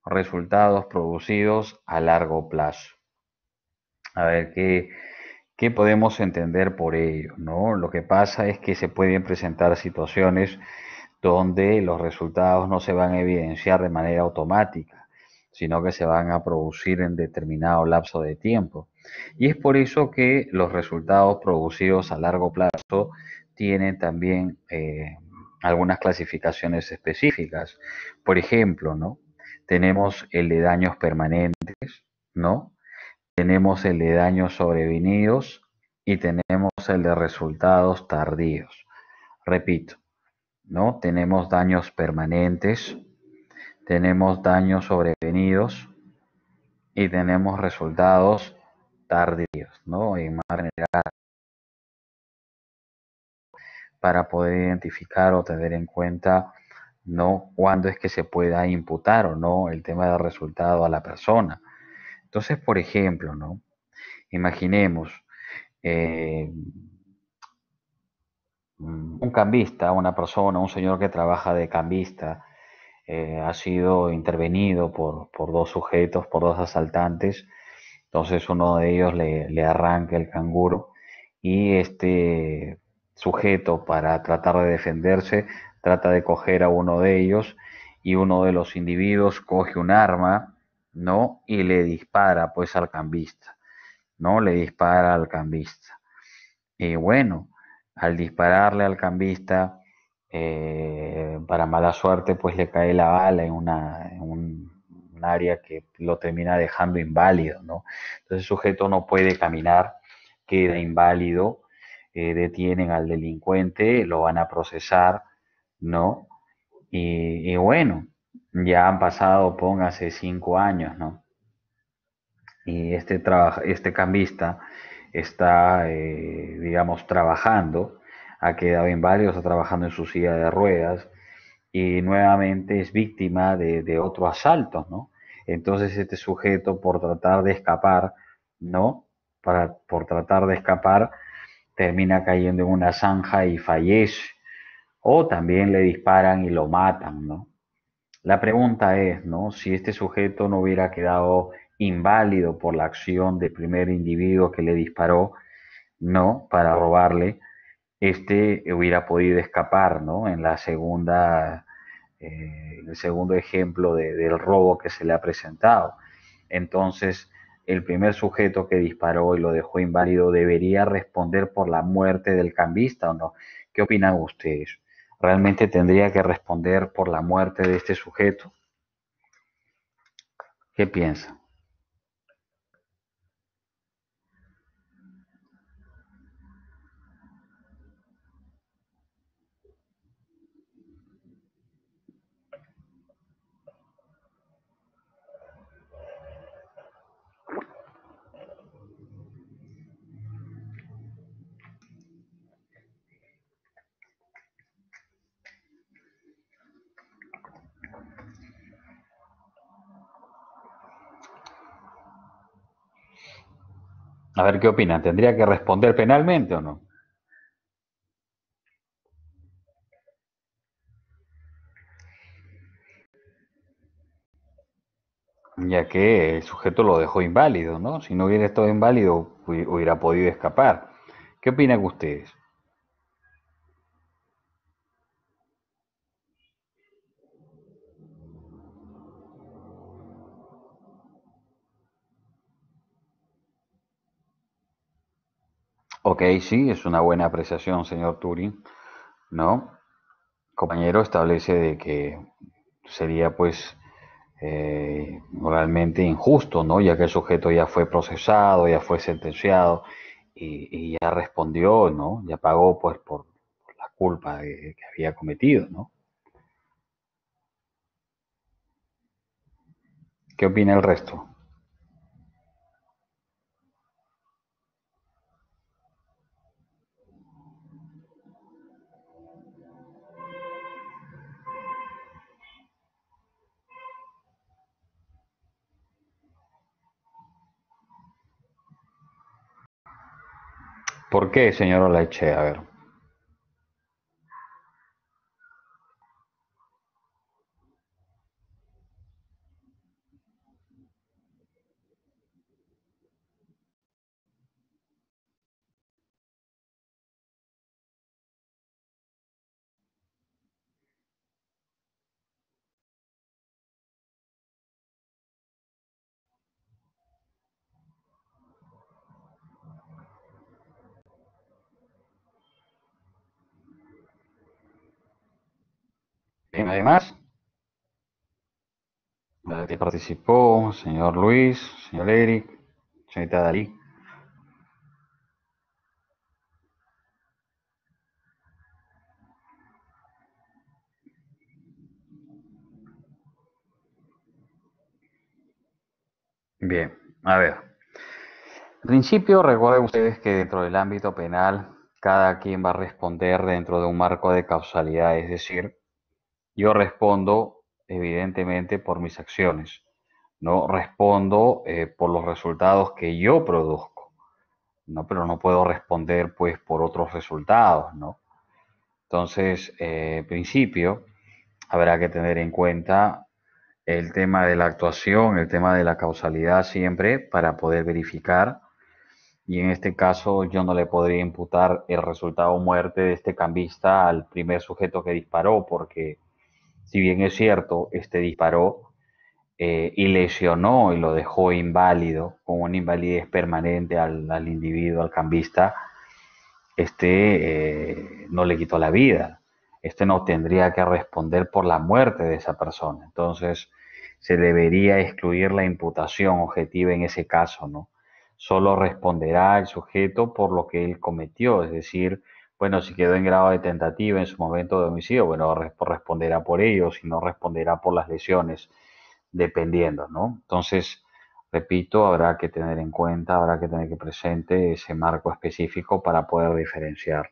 A: resultados producidos a largo plazo. A ver, ¿qué, ¿qué, podemos entender por ello? ¿no? Lo que pasa es que se pueden presentar situaciones donde los resultados no se van a evidenciar de manera automática, sino que se van a producir en determinado lapso de tiempo. Y es por eso que los resultados producidos a largo plazo tienen también eh, algunas clasificaciones específicas. Por ejemplo, ¿no? Tenemos el de daños permanentes, ¿no? Tenemos el de daños sobrevenidos y tenemos el de resultados tardíos. Repito, ¿no? Tenemos daños permanentes, tenemos daños sobrevenidos y tenemos resultados tardíos, ¿no? Más general, para poder identificar o tener en cuenta, ¿no? Cuándo es que se pueda imputar o no el tema del resultado a la persona. Entonces, por ejemplo, ¿no? Imaginemos eh, un cambista, una persona, un señor que trabaja de cambista, eh, ha sido intervenido por, por, dos sujetos, por dos asaltantes. Entonces uno de ellos le, le arranca el canguro y este sujeto para tratar de defenderse trata de coger a uno de ellos y uno de los individuos coge un arma, ¿no? Y le dispara pues al cambista, ¿no? Le dispara al cambista. Y bueno, al dispararle al cambista, eh, para mala suerte, pues le cae la bala en, una, en un, área que lo termina dejando inválido, ¿no? Entonces el sujeto no puede caminar, queda inválido, eh, detienen al delincuente, lo van a procesar, ¿no? Y, bueno, ya han pasado, póngase, cinco años, ¿no? Y este, este cambista está, eh, digamos, trabajando, ha quedado inválido, está trabajando en su silla de ruedas y nuevamente es víctima de, de otro asalto, ¿no? Entonces este sujeto por tratar de escapar, ¿no? Para, por tratar de escapar, termina cayendo en una zanja y fallece. O también le disparan y lo matan, ¿no? La pregunta es, ¿no? Si este sujeto no hubiera quedado inválido por la acción del primer individuo que le disparó, ¿no? Para robarle, este hubiera podido escapar, ¿no? En la segunda, eh, el segundo ejemplo de, del robo que se le ha presentado. Entonces, el primer sujeto que disparó y lo dejó inválido debería responder por la muerte del cambista o no. ¿Qué opinan ustedes? ¿Realmente tendría que responder por la muerte de este sujeto? ¿Qué piensan? A ver qué opinan. ¿Tendría que responder penalmente o no? Ya que el sujeto lo dejó inválido, ¿no? Si no hubiera estado inválido, hubiera podido escapar. ¿Qué opinan ustedes? Ok, sí, es una buena apreciación, señor Turing, ¿no? Compañero establece de que sería pues eh, moralmente injusto, ¿no? Ya que el sujeto ya fue procesado, ya fue sentenciado y, ya respondió, ¿no? Ya pagó pues por, la culpa que había cometido, ¿no? ¿Qué opina el resto? ¿Por qué, señor Olaiche? A ver. Además, que participó, señor Luis, señor Eric, señorita Dalí. Bien, a ver. En principio, recuerden ustedes que dentro del ámbito penal, cada quien va a responder dentro de un marco de causalidad, es decir, yo respondo evidentemente por mis acciones, no respondo eh, por los resultados que yo produzco, ¿no? Pero no puedo responder pues por otros resultados, ¿no? Entonces, eh, principio, habrá que tener en cuenta el tema de la actuación, el tema de la causalidad siempre para poder verificar. Y en este caso yo no le podría imputar el resultado muerte de este cambista al primer sujeto que disparó, porque si bien es cierto, este disparó eh, y lesionó y lo dejó inválido, con una invalidez permanente al, al individuo, al cambista, este eh, no le quitó la vida. Este no tendría que responder por la muerte de esa persona. Entonces, se debería excluir la imputación objetiva en ese caso, ¿no? Solo responderá el sujeto por lo que él cometió, es decir, bueno, si quedó en grado de tentativa en su momento de homicidio, bueno, responderá por ello, si no responderá por las lesiones, dependiendo, ¿no? Entonces, repito, habrá que tener en cuenta, habrá que tener que presente ese marco específico para poder diferenciar,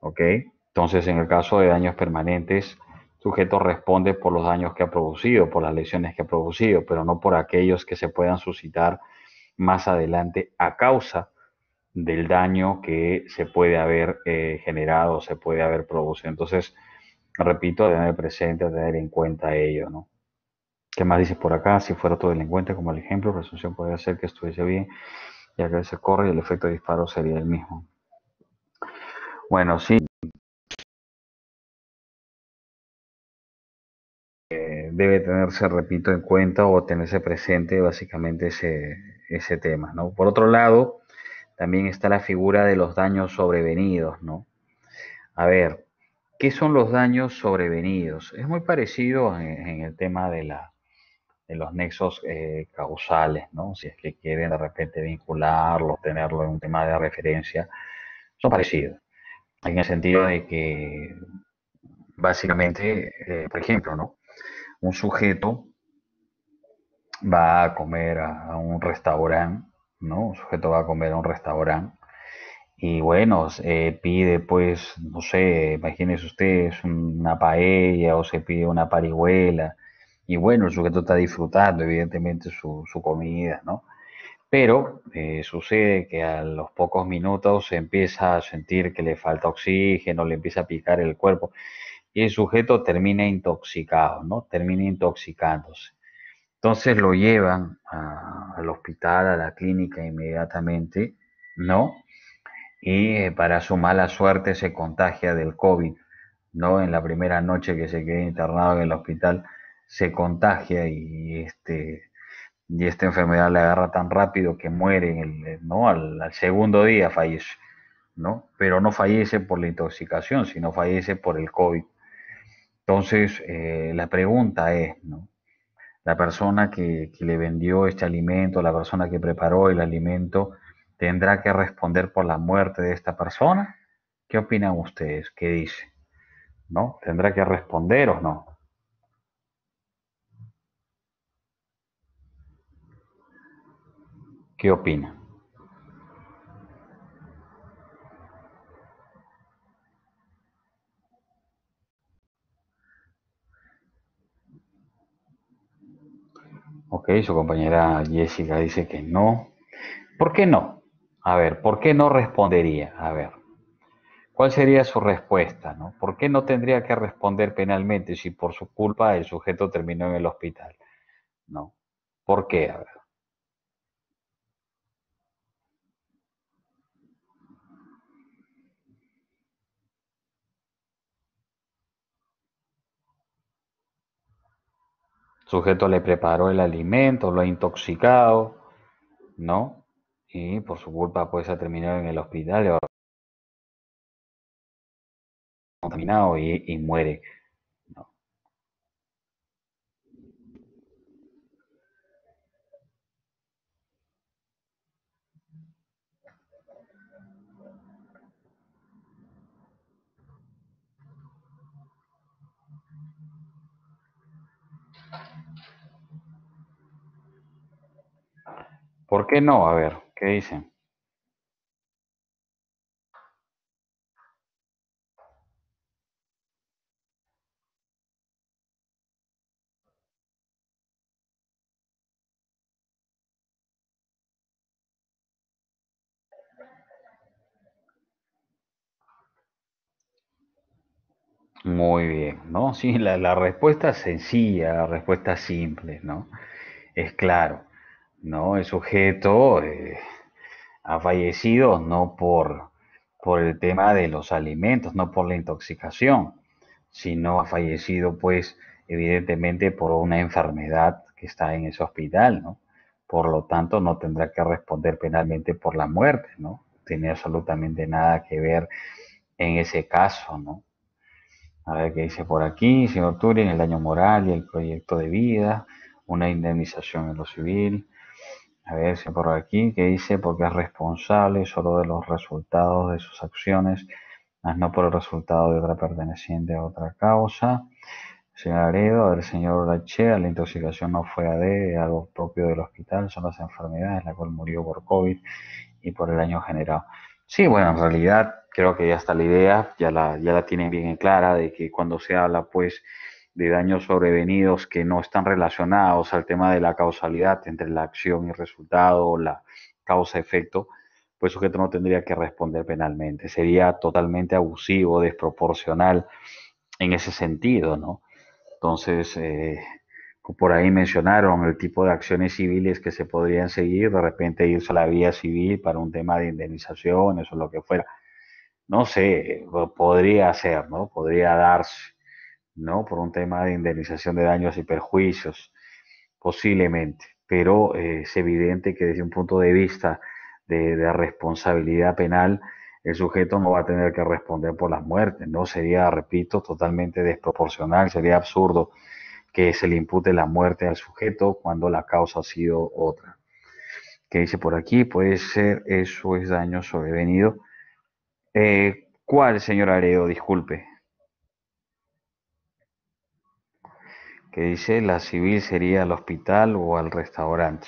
A: ¿ok? Entonces, en el caso de daños permanentes, el sujeto responde por los daños que ha producido, por las lesiones que ha producido, pero no por aquellos que se puedan suscitar más adelante a causa del daño que se puede haber eh, generado, se puede haber producido. Entonces, repito, tener presente, tener en cuenta ello, ¿no? ¿Qué más dice por acá? Si fuera otro delincuente, como el ejemplo, presunción podría ser que estuviese bien, ya que se corre y el efecto de disparo sería el mismo. Bueno, sí. Eh, debe tenerse, repito, en cuenta o tenerse presente básicamente ese, ese tema, ¿no? Por otro lado, también está la figura de los daños sobrevenidos, ¿no? A ver, ¿qué son los daños sobrevenidos? Es muy parecido en, el tema de, la, de los nexos eh, causales, ¿no? Si es que quieren de repente vincularlo, tenerlo en un tema de referencia, son parecidos. En el sentido de que, básicamente, eh, por ejemplo, ¿no? Un sujeto va a comer a un restaurante ¿no? Un sujeto va a comer a un restaurante y bueno, pide pues, no sé, imagínese usted, una paella o se pide una parihuela y bueno, el sujeto está disfrutando evidentemente su, su comida, ¿no? Pero eh, sucede que a los pocos minutos se empieza a sentir que le falta oxígeno, le empieza a picar el cuerpo y el sujeto termina intoxicado, ¿no? Termina intoxicándose. Entonces lo llevan al hospital, a la clínica inmediatamente, ¿no? Y eh, para su mala suerte se contagia del COVID, ¿no? En la primera noche que se queda internado en el hospital se contagia y este y esta enfermedad le agarra tan rápido que muere, el, ¿no? Al, al segundo día fallece, ¿no? Pero no fallece por la intoxicación, sino fallece por el COVID. Entonces, eh, la pregunta es, ¿no? La persona que, que le vendió este alimento, la persona que preparó el alimento, tendrá que responder por la muerte de esta persona. ¿Qué opinan ustedes? ¿Qué dice? ¿No? ¿Tendrá que responder o no? ¿Qué opina? Ok, su compañera Jessica dice que no. ¿Por qué no? A ver, ¿por qué no respondería? A ver, ¿cuál sería su respuesta, no? ¿Por qué no tendría que responder penalmente si por su culpa el sujeto terminó en el hospital? No. ¿Por qué? A ver. Sujeto le preparó el alimento, lo ha intoxicado, ¿no? Y por su culpa pues ha terminado en el hospital, contaminado y muere. ¿Por qué no? A ver, ¿qué dicen? Muy bien, ¿no? Sí, la, la respuesta es sencilla, la respuesta es simple, ¿no? Es claro, ¿no? El sujeto eh, ha fallecido no por, por el tema de los alimentos, no por la intoxicación, sino ha fallecido, pues, evidentemente por una enfermedad que está en ese hospital, ¿no? Por lo tanto, no tendrá que responder penalmente por la muerte, ¿no? Tiene absolutamente nada que ver en ese caso, ¿no? A ver qué dice por aquí, señor Turing, el daño moral y el proyecto de vida, una indemnización en lo civil. A ver si por aquí, que dice, porque es responsable solo de los resultados de sus acciones, más no por el resultado de otra perteneciente a otra causa. Señor Aredo, el señor Lachea, la intoxicación no fue AD, algo propio del hospital, son las enfermedades, la cual murió por COVID y por el daño generado. Sí, bueno, en realidad creo que ya está la idea, ya la, ya la tienen bien en clara, de que cuando se habla pues de daños sobrevenidos que no están relacionados al tema de la causalidad entre la acción y resultado la causa-efecto, pues sujeto no tendría que responder penalmente. Sería totalmente abusivo, desproporcional en ese sentido, ¿no? Entonces, eh, por ahí mencionaron el tipo de acciones civiles que se podrían seguir, de repente irse a la vía civil para un tema de indemnizaciones o lo que fuera. No sé, podría ser, ¿no? Podría darse, ¿no? Por un tema de indemnización de daños y perjuicios, posiblemente. Pero eh, es evidente que desde un punto de vista de, de responsabilidad penal, el sujeto no va a tener que responder por las muertes, ¿no? Sería, repito, totalmente desproporcional, sería absurdo que se le impute la muerte al sujeto cuando la causa ha sido otra. ¿Qué dice por aquí? Puede ser, eso es daño sobrevenido. Eh, ¿Cuál, señor Aredo? Disculpe. ¿Qué dice? La civil sería al hospital o al restaurante.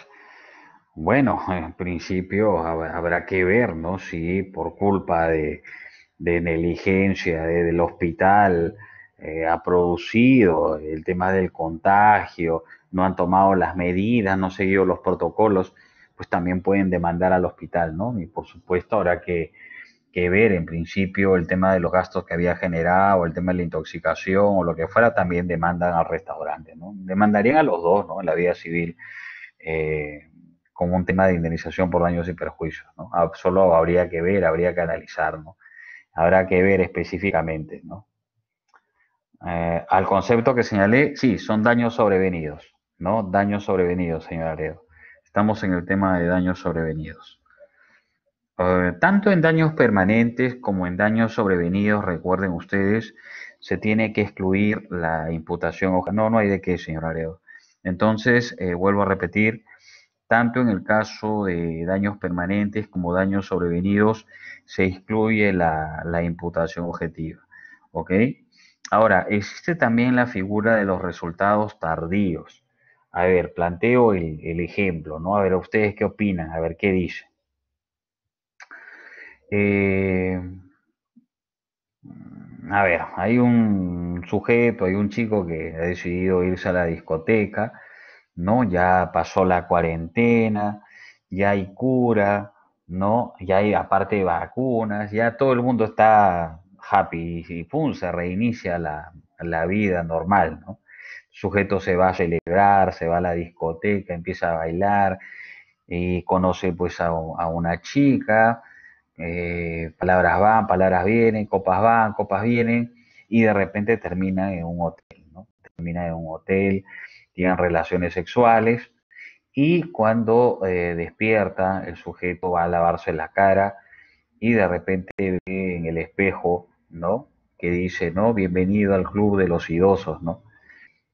A: Bueno, en principio habrá que ver, ¿no? Si por culpa de, de negligencia de, del hospital eh, ha producido el tema del contagio, no han tomado las medidas, no han seguido los protocolos, pues también pueden demandar al hospital, ¿no? Y por supuesto habrá que, que ver en principio el tema de los gastos que había generado, el tema de la intoxicación o lo que fuera, también demandan al restaurante, ¿no? Demandarían a los dos, ¿no? En la vida civil. Eh, como un tema de indemnización por daños y perjuicios. ¿no? Ah, solo habría que ver, habría que analizar, ¿no? habrá que ver específicamente. ¿no? Eh, al concepto que señalé, sí, son daños sobrevenidos, ¿no? Daños sobrevenidos, señor Aredo. Estamos en el tema de daños sobrevenidos. Uh, tanto en daños permanentes como en daños sobrevenidos, recuerden ustedes, se tiene que excluir la imputación. No, no hay de qué, señor Aredo. Entonces, eh, vuelvo a repetir, tanto en el caso de daños permanentes como daños sobrevenidos, se excluye la, imputación objetiva. ¿Ok? Ahora, existe también la figura de los resultados tardíos. A ver, planteo el, ejemplo, ¿no? A ver, ¿ustedes qué opinan? A ver, ¿qué dicen? Eh, a ver, hay un sujeto, hay un chico que ha decidido irse a la discoteca ¿no? Ya pasó la cuarentena, ya hay cura, ¿no? Ya hay aparte vacunas, ya todo el mundo está happy y pum, se reinicia la, la vida normal, ¿no? El sujeto se va a celebrar, se va a la discoteca, empieza a bailar y conoce pues a una chica, eh, palabras van, palabras vienen, copas van, copas vienen y de repente termina en un hotel, ¿no? Termina en un hotel tienen relaciones sexuales y cuando eh, despierta el sujeto va a lavarse la cara y de repente ve en el espejo, ¿no? Que dice, ¿no? Bienvenido al club de los idosos, ¿no?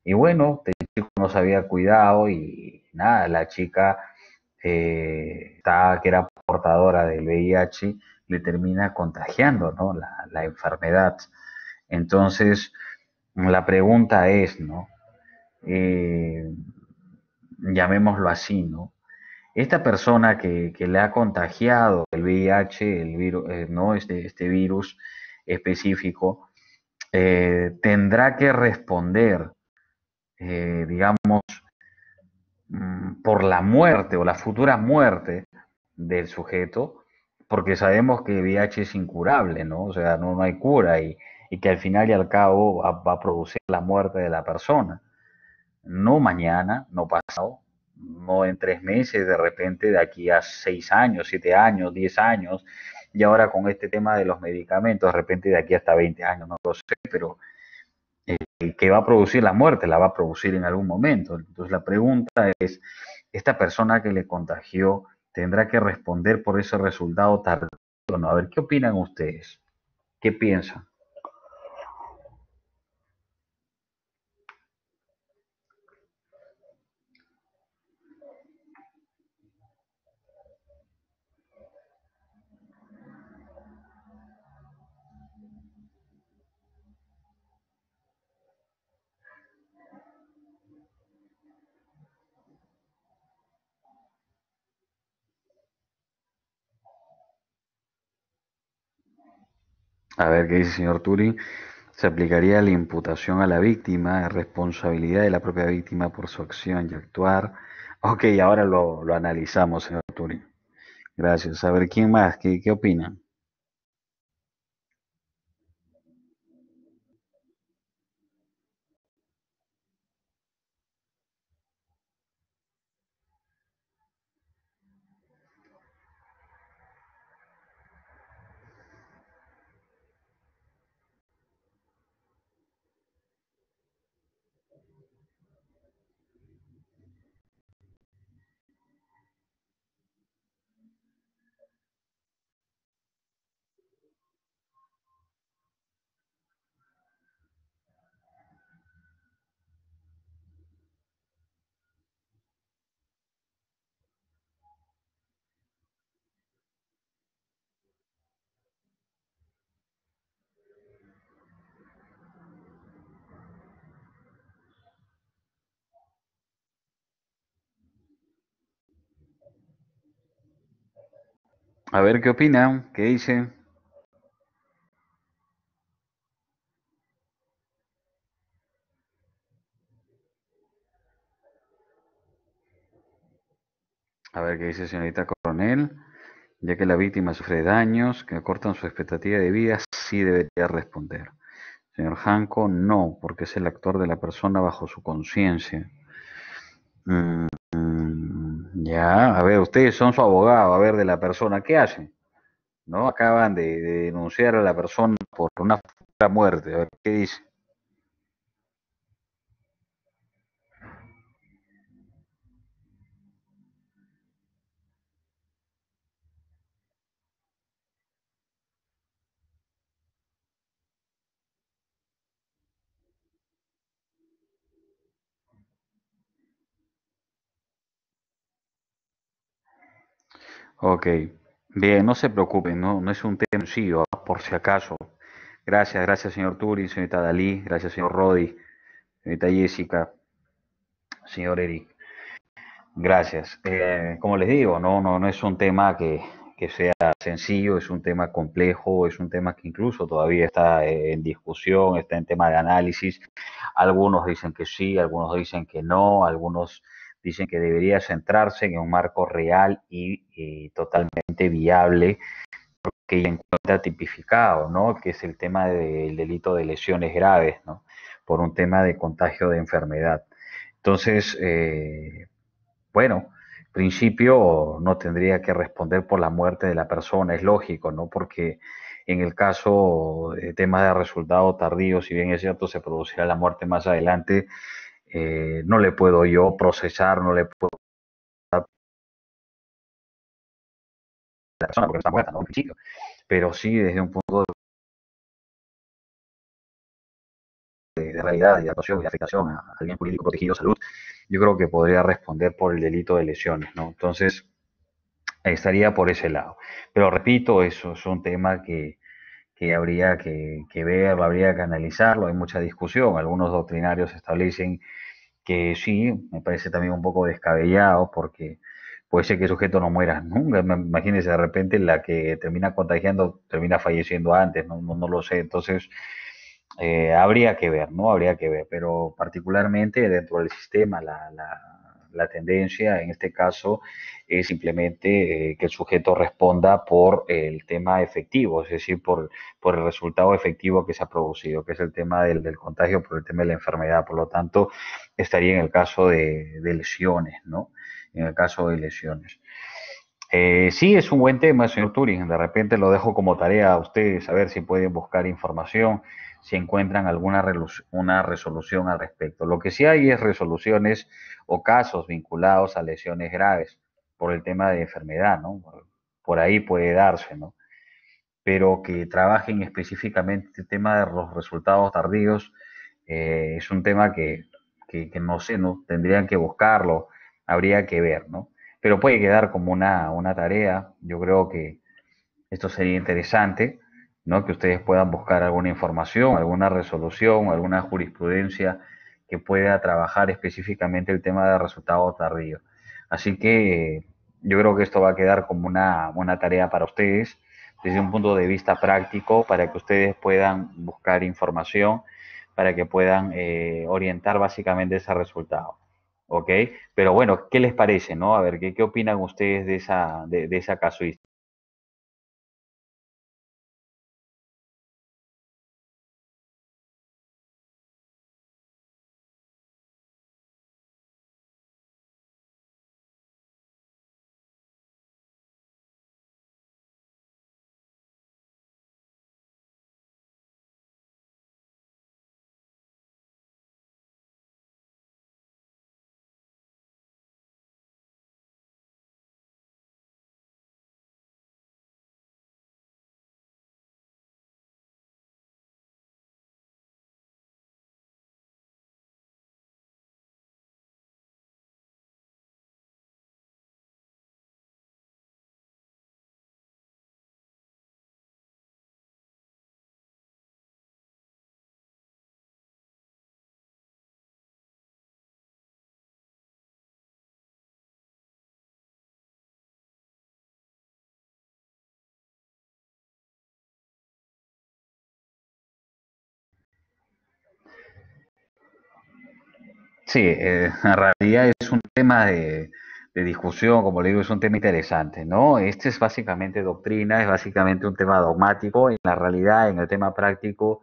A: Y bueno, el chico no se había cuidado y nada, la chica eh, estaba, que era portadora del VIH le termina contagiando, ¿no? La, enfermedad. Entonces, la pregunta es, ¿no? eh, llamémoslo así, ¿no? esta persona que, le ha contagiado el VIH, el virus, eh, ¿no? este, este virus específico, eh, tendrá que responder, digamos, mm, por la muerte o la futura muerte del sujeto, porque sabemos que VIH es incurable, ¿no? O sea, no, no hay cura y, y, que al final y al cabo va, va, a producir la muerte de la persona. No mañana, no pasado, no en tres meses, de repente de aquí a seis años, siete años, diez años, y ahora con este tema de los medicamentos, de repente de aquí hasta 20 años, no lo sé, pero eh, que va a producir la muerte, la va a producir en algún momento. Entonces la pregunta es, ¿esta persona que le contagió tendrá que responder por ese resultado tardío? No, a ver, ¿qué opinan ustedes? ¿Qué piensan? A ver, ¿qué dice el señor Turing? Se aplicaría la imputación a la víctima, responsabilidad de la propia víctima por su acción y actuar. Ok, ahora lo, lo analizamos, señor Turing. Gracias. A ver, ¿quién más? ¿Qué, qué opinan? A ver qué opinan, qué dicen. A ver qué dice señorita Coronel. Ya que la víctima sufre daños que acortan su expectativa de vida, sí debería responder. Señor Janko, no, porque es el actor de la persona bajo su conciencia. Mm, ya, a ver, ustedes son su abogado, a ver, de la persona, ¿qué hacen? ¿No? Acaban de, de denunciar a la persona por una muerte, a ver, ¿qué dice? Ok, bien, no se preocupen, no, no es un tema sencillo, por si acaso. Gracias, gracias señor Turi, señorita Dalí, gracias señor Rodi, señorita Jessica, señor Eric. Gracias. Eh, como les digo, no, no, no es un tema que, que, sea sencillo, es un tema complejo, es un tema que incluso todavía está en discusión, está en tema de análisis. Algunos dicen que sí, algunos dicen que no, algunos dicen que debería centrarse en un marco real y, y totalmente viable que ya encuentra tipificado, ¿no? Que es el tema del delito de lesiones graves, ¿no? Por un tema de contagio de enfermedad. Entonces, eh, bueno, en principio no tendría que responder por la muerte de la persona, es lógico, ¿no? Porque en el caso de temas de resultado tardío, si bien es cierto, se producirá la muerte más adelante, eh, no le puedo yo procesar, no le puedo la persona porque está muerta, ¿no? Principio. Pero sí desde un punto de, de realidad y de actuación y de afectación a alguien político protegido, salud, yo creo que podría responder por el delito de lesiones, ¿no? Entonces, estaría por ese lado. Pero repito, eso es un tema que, que habría que, que verlo, habría que analizarlo, hay mucha discusión. Algunos doctrinarios establecen que sí, me parece también un poco descabellado porque puede ser que el sujeto no muera nunca. Imagínense, de repente la que termina contagiando termina falleciendo antes, no, no, lo sé. Entonces, eh, habría que ver, ¿no? Habría que ver, pero particularmente dentro del sistema, la, tendencia en este caso es simplemente eh, que el sujeto responda por el tema efectivo, es decir, por, por el resultado efectivo que se ha producido, que es el tema del, del contagio por el tema de la enfermedad. Por lo tanto, estaría en el caso de, de lesiones, ¿no? En el caso de lesiones. Eh, sí, es un buen tema, señor Turing. De repente lo dejo como tarea a ustedes, a ver si pueden buscar información si encuentran alguna una resolución al respecto. Lo que sí hay es resoluciones o casos vinculados a lesiones graves por el tema de enfermedad, ¿no? Por ahí puede darse, ¿no? Pero que trabajen específicamente el tema de los resultados tardíos eh, es un tema que, que, no sé, ¿no? Tendrían que buscarlo, habría que ver, ¿no? Pero puede quedar como una, una tarea, yo creo que esto sería interesante ¿no? que ustedes puedan buscar alguna información, alguna resolución, alguna jurisprudencia que pueda trabajar específicamente el tema de resultado tardío. Así que yo creo que esto va a quedar como una tarea para ustedes desde un punto de vista práctico para que ustedes puedan buscar información, para que puedan eh, orientar básicamente ese resultado. ¿Ok? Pero bueno, ¿qué les parece? No? A ver, ¿qué, qué opinan ustedes de esa, de, de esa casuística? Sí, eh, en realidad es un tema de, discusión, como le digo, es un tema interesante, ¿no? Este es básicamente doctrina, es básicamente un tema dogmático. En la realidad, en el tema práctico,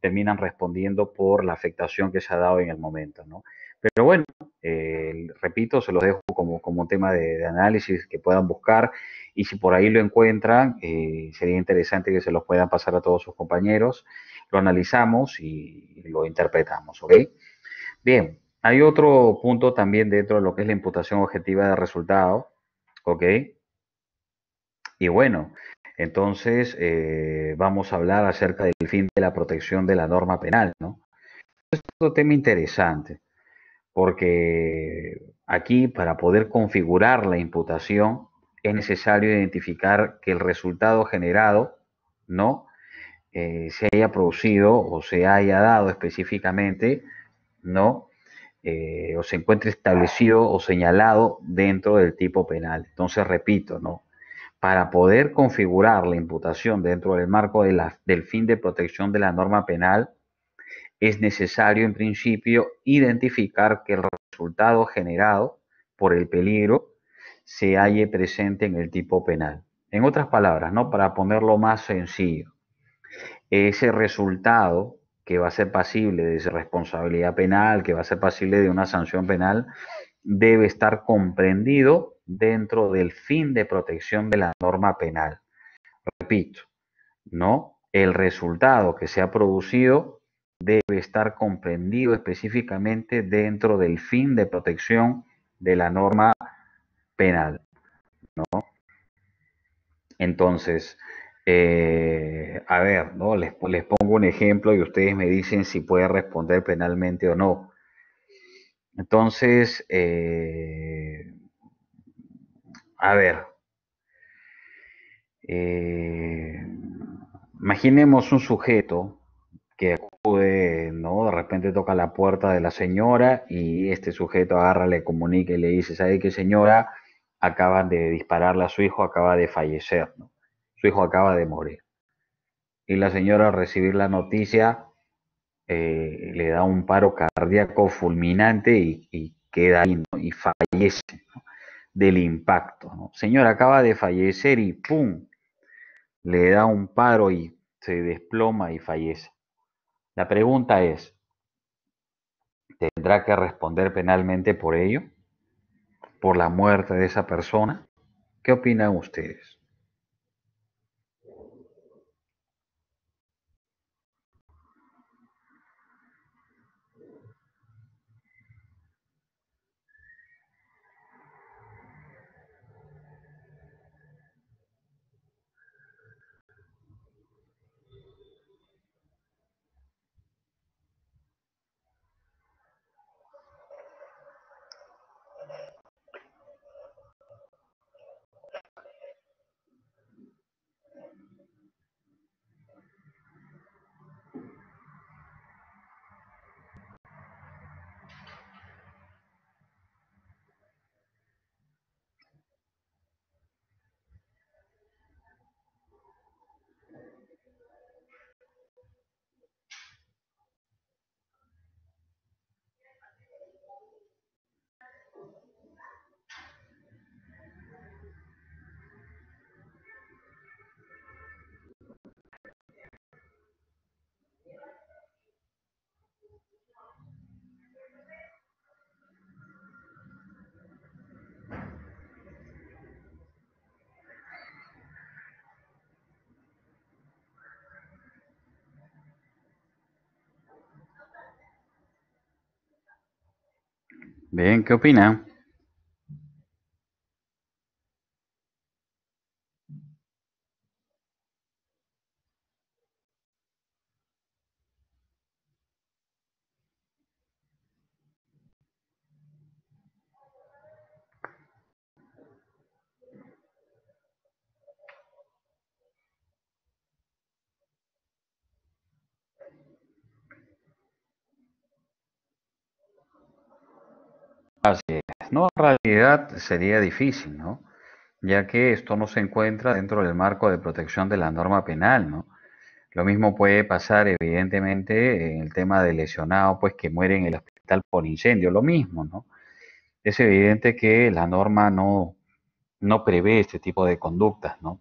A: terminan respondiendo por la afectación que se ha dado en el momento, ¿no? Pero bueno, eh, repito, se los dejo como, como un tema de, análisis que puedan buscar y si por ahí lo encuentran, eh, sería interesante que se los puedan pasar a todos sus compañeros, lo analizamos y lo interpretamos, ¿ok? Bien, hay otro punto también dentro de lo que es la imputación objetiva de resultado, ¿ok? Y bueno, entonces eh, vamos a hablar acerca del fin de la protección de la norma penal, ¿no? Es otro tema interesante, porque aquí para poder configurar la imputación es necesario identificar que el resultado generado, ¿no? Eh, se haya producido o se haya dado específicamente, ¿no? Eh, o se encuentre establecido o señalado dentro del tipo penal. Entonces, repito, ¿no? Para poder configurar la imputación dentro del marco del fin de protección de la norma penal, es necesario en principio identificar que el resultado generado por el peligro se halle presente en el tipo penal. En otras palabras, ¿no? Para ponerlo más sencillo, ese resultado que va a ser pasible de responsabilidad penal, que va a ser pasible de una sanción penal, debe estar comprendido dentro del fin de protección de la norma penal. Repito, ¿no? El resultado que se ha producido debe estar comprendido específicamente dentro del fin de protección de la norma penal, ¿no? Entonces, eh, a ver, ¿no? Les, les, pongo un ejemplo y ustedes me dicen si puede responder penalmente o no. Entonces, eh, a ver, eh, imaginemos un sujeto que acude, ¿no? De repente toca la puerta de la señora y este sujeto agarra, le comunica y le dice, ¿sabe qué señora? acaban de dispararle a su hijo, acaba de fallecer. Su hijo acaba de morir. Y la señora al recibir la noticia eh, le da un paro cardíaco fulminante y, queda ahí y fallece del impacto. ¿no? Señora acaba de fallecer y ¡pum! Le da un paro y se desploma y fallece. La pregunta es, ¿tendrá que responder penalmente por ello? ¿Por la muerte de esa persona? ¿Qué opinan ustedes? Bien, ¿qué opina? Así es. No, en realidad sería difícil, ¿no? Ya que esto no se encuentra dentro del marco de protección de la norma penal, ¿no? Lo mismo puede pasar, evidentemente, en el tema de lesionado, pues que muere en el hospital por incendio, lo mismo, ¿no? Es evidente que la norma no, no prevé este tipo de conductas, ¿no?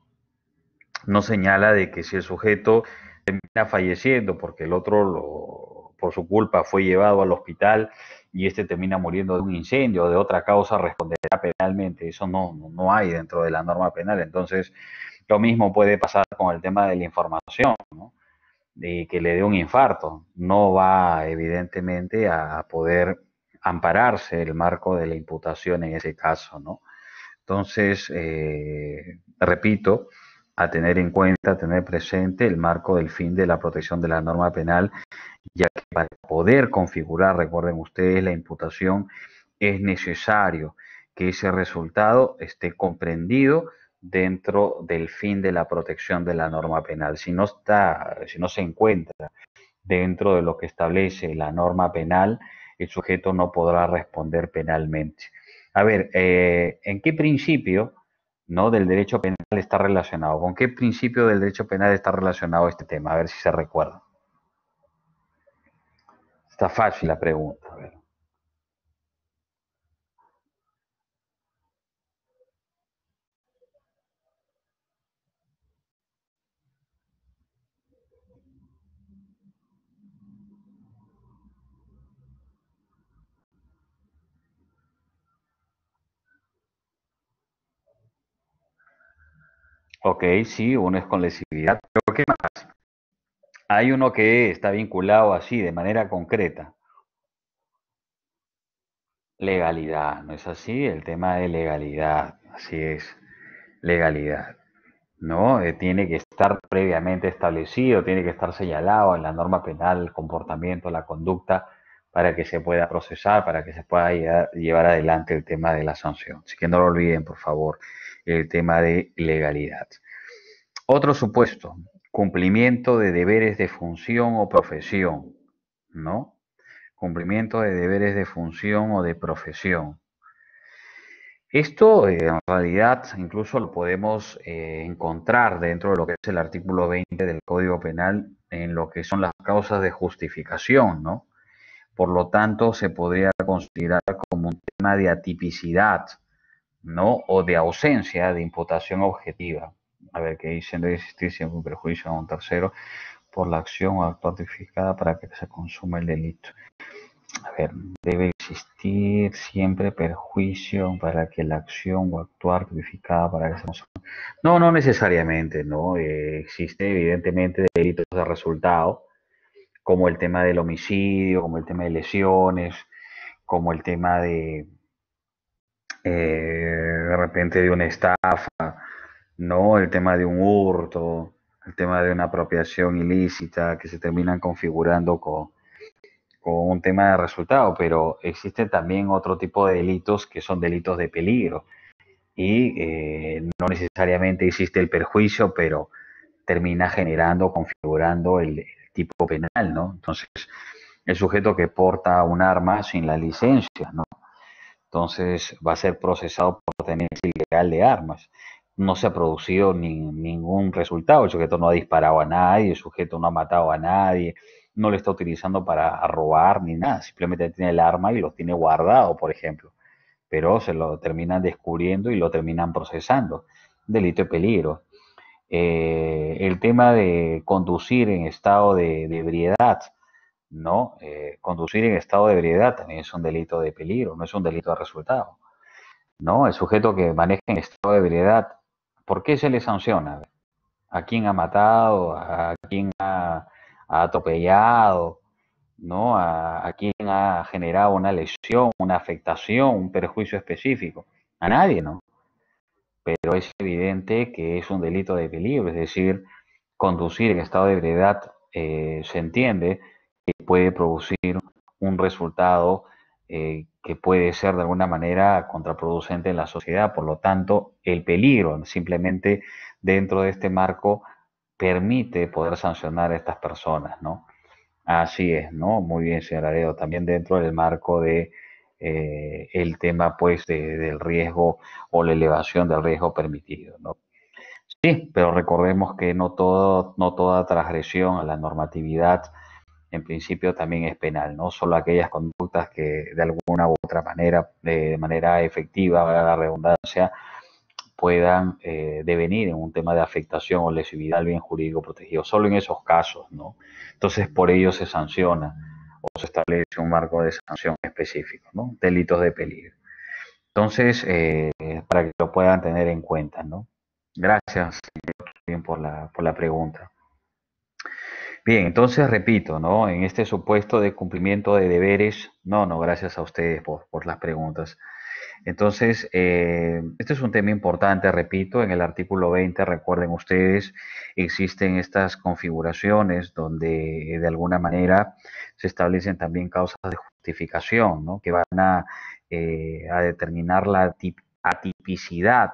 A: No señala de que si el sujeto termina falleciendo porque el otro, lo, por su culpa, fue llevado al hospital y este termina muriendo de un incendio o de otra causa, responderá penalmente. Eso no, no hay dentro de la norma penal. Entonces, lo mismo puede pasar con el tema de la información, ¿no? de que le dé un infarto. No va, evidentemente, a poder ampararse el marco de la imputación en ese caso, ¿no? Entonces, eh, repito, a tener en cuenta, a tener presente el marco del fin de la protección de la norma penal ya que para poder configurar, recuerden ustedes, la imputación es necesario que ese resultado esté comprendido dentro del fin de la protección de la norma penal. Si no está, si no se encuentra dentro de lo que establece la norma penal, el sujeto no podrá responder penalmente. A ver, eh, ¿en qué principio no del derecho penal está relacionado? ¿Con qué principio del derecho penal está relacionado este tema? A ver si se recuerda. Está fácil la pregunta. A ver. Ok, sí, uno es con lesividad, pero ¿qué más? Hay uno que está vinculado así, de manera concreta. Legalidad, ¿no es así? El tema de legalidad, así es, legalidad, ¿no? Eh, tiene que estar previamente establecido, tiene que estar señalado en la norma penal, el comportamiento, la conducta, para que se pueda procesar, para que se pueda llevar adelante el tema de la sanción. Así que no lo olviden, por favor, el tema de legalidad. Otro supuesto, cumplimiento de deberes de función o profesión, ¿no? Cumplimiento de deberes de función o de profesión. Esto eh, en realidad incluso lo podemos eh, encontrar dentro de lo que es el artículo 20 del Código Penal en lo que son las causas de justificación, ¿no? Por lo tanto, se podría considerar como un tema de atipicidad, ¿no? O de ausencia de imputación objetiva. A ver, que dice, debe existir siempre un perjuicio a un tercero por la acción o acto notificada para que se consuma el delito a ver, debe existir siempre perjuicio para que la acción o actuar verificada para que se No, no necesariamente, ¿no? Eh, existe evidentemente delitos de resultado, como el tema del homicidio, como el tema de lesiones, como el tema de, eh, de repente de una estafa, ¿no? El tema de un hurto, el tema de una apropiación ilícita que se terminan configurando con con un tema de resultado, pero existen también otro tipo de delitos que son delitos de peligro y eh, no necesariamente existe el perjuicio, pero termina generando, configurando el, tipo penal, ¿no? Entonces, el sujeto que porta un arma sin la licencia, ¿no? Entonces va a ser procesado por tenencia ilegal de armas. No se ha producido ningún resultado, el sujeto no ha disparado a nadie, el sujeto no ha matado a nadie, no lo está utilizando para robar ni nada, simplemente tiene el arma y lo tiene guardado, por ejemplo, pero se lo terminan descubriendo y lo terminan procesando. Delito de peligro. Eh, el tema de conducir en estado de, ebriedad, ¿no? Eh, conducir en estado de ebriedad también es un delito de peligro, no es un delito de resultado, ¿no? El sujeto que maneja en estado de ebriedad, ¿por qué se le sanciona? ¿A quién ha matado? ¿A quién ha atropellado, ¿no? A, a quien ha generado una lesión, una afectación, un perjuicio específico. A nadie, ¿no? Pero es evidente que es un delito de peligro, es decir, conducir en estado de ebriedad eh, se entiende que puede producir un resultado eh, que puede ser de alguna manera contraproducente en la sociedad. Por lo tanto, el peligro simplemente dentro de este marco permite poder sancionar a estas personas, ¿no? Así es, ¿no? Muy bien, señor Aredo. También dentro del marco de eh, el tema, pues, del riesgo o la elevación del riesgo permitido. Sí, pero recordemos que no, no toda transgresión a la normatividad en principio también es penal, ¿no? Solo aquellas conductas que de alguna u otra manera, de manera efectiva, la redundancia, puedan eh, devenir en un tema de afectación o lesividad al bien jurídico protegido, solo en esos casos, ¿no? Entonces, por ello se sanciona o se establece un marco de sanción específico, ¿no? Delitos de peligro. Entonces, eh, para que lo puedan tener en cuenta, ¿no? Gracias por la, por la pregunta. Bien, entonces repito, ¿no? En este supuesto de cumplimiento de deberes, no, no, gracias a ustedes por, por las preguntas. Entonces, eh, este es un tema importante, repito, en el artículo 20, recuerden ustedes, existen estas configuraciones donde de alguna manera se establecen también causas de justificación, ¿no? que van a, eh, a determinar la atipicidad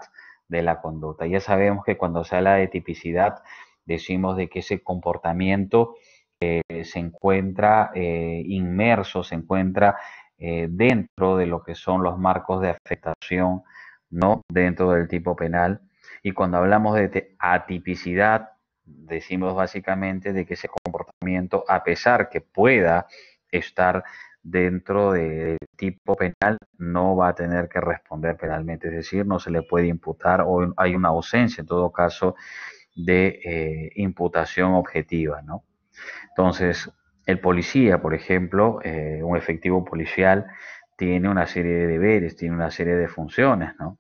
A: de la conducta. Ya sabemos que cuando se habla de tipicidad, decimos de que ese comportamiento eh, se encuentra inmerso, se encuentra eh, dentro de lo que son los marcos de afectación, no dentro del tipo penal. Y cuando hablamos de atipicidad, decimos básicamente de que ese comportamiento, a pesar que pueda estar dentro del tipo penal, no va a tener que responder penalmente, es decir, no se le puede imputar o hay una ausencia en todo caso de eh, imputación objetiva, ¿no? Entonces, el policía, por ejemplo, eh, un efectivo policial, tiene una serie de deberes, tiene una serie de funciones, ¿no?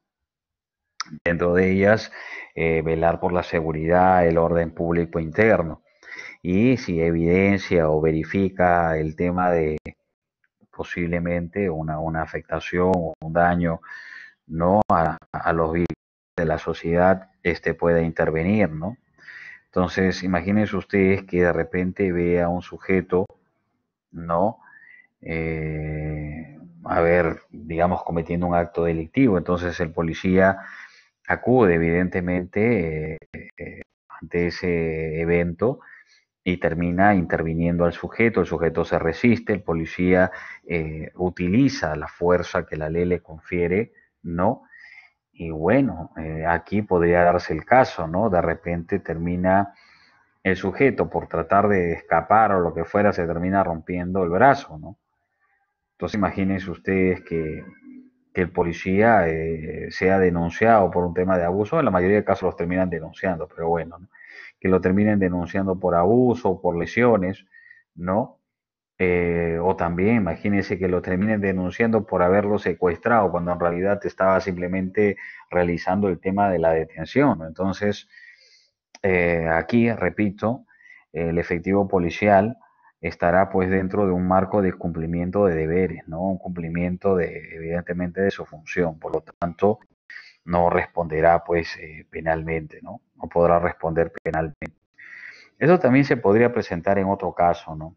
A: Dentro de ellas, eh, velar por la seguridad, el orden público interno. Y si evidencia o verifica el tema de posiblemente una, una afectación o un daño no a, a los de la sociedad, este puede intervenir, ¿no? Entonces, imagínense ustedes que de repente vea a un sujeto, ¿no? Eh, a ver, digamos, cometiendo un acto delictivo. Entonces el policía acude, evidentemente, eh, ante ese evento y termina interviniendo al sujeto. El sujeto se resiste, el policía eh, utiliza la fuerza que la ley le confiere, ¿no? Y bueno, eh, aquí podría darse el caso, ¿no? De repente termina el sujeto por tratar de escapar o lo que fuera, se termina rompiendo el brazo, ¿no? Entonces imagínense ustedes que, el policía eh, sea denunciado por un tema de abuso, en la mayoría de casos los terminan denunciando, pero bueno, que lo terminen denunciando por abuso por lesiones, ¿no? Eh, o también imagínense que lo terminen denunciando por haberlo secuestrado cuando en realidad estaba simplemente realizando el tema de la detención. Entonces, eh, aquí, repito, el efectivo policial estará pues dentro de un marco de cumplimiento de deberes, ¿no? Un cumplimiento de, evidentemente, de su función. Por lo tanto, no responderá pues eh, penalmente, ¿no? No podrá responder penalmente. Eso también se podría presentar en otro caso, ¿no?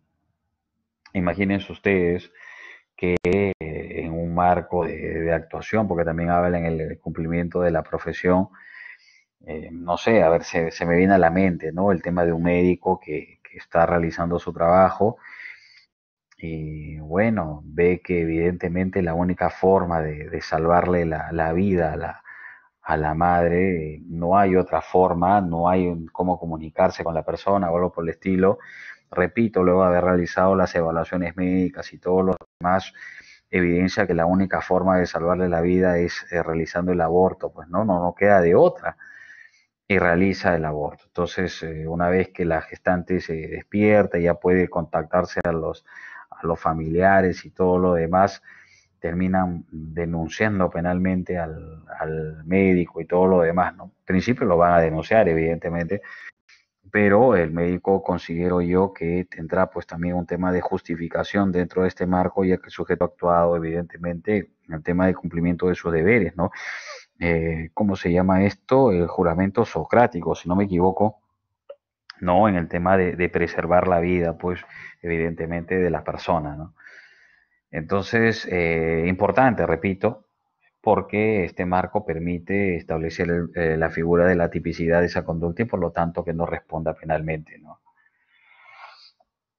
A: Imagínense ustedes que en un marco de, actuación, porque también hablan en el cumplimiento de la profesión, eh, no sé, a ver, se, me viene a la mente, ¿no? El tema de un médico que, está realizando su trabajo y bueno, ve que evidentemente la única forma de, salvarle la, vida a la, a la, madre, no hay otra forma, no hay cómo comunicarse con la persona o algo por el estilo, repito, luego de haber realizado las evaluaciones médicas y todo lo demás, evidencia que la única forma de salvarle la vida es eh, realizando el aborto, pues no, no, no queda de otra y realiza el aborto. Entonces, eh, una vez que la gestante se despierta, ya puede contactarse a los, a los familiares y todo lo demás, terminan denunciando penalmente al, al médico y todo lo demás, ¿no? En principio lo van a denunciar, evidentemente, pero el médico considero yo que tendrá pues también un tema de justificación dentro de este marco, ya que el sujeto ha actuado evidentemente en el tema de cumplimiento de sus deberes, ¿no? Eh, ¿Cómo se llama esto? El juramento socrático, si no me equivoco, ¿no? En el tema de, preservar la vida, pues evidentemente de la persona, ¿no? Entonces, eh, importante, repito, porque este marco permite establecer eh, la figura de la tipicidad de esa conducta y por lo tanto que no responda penalmente. ¿no?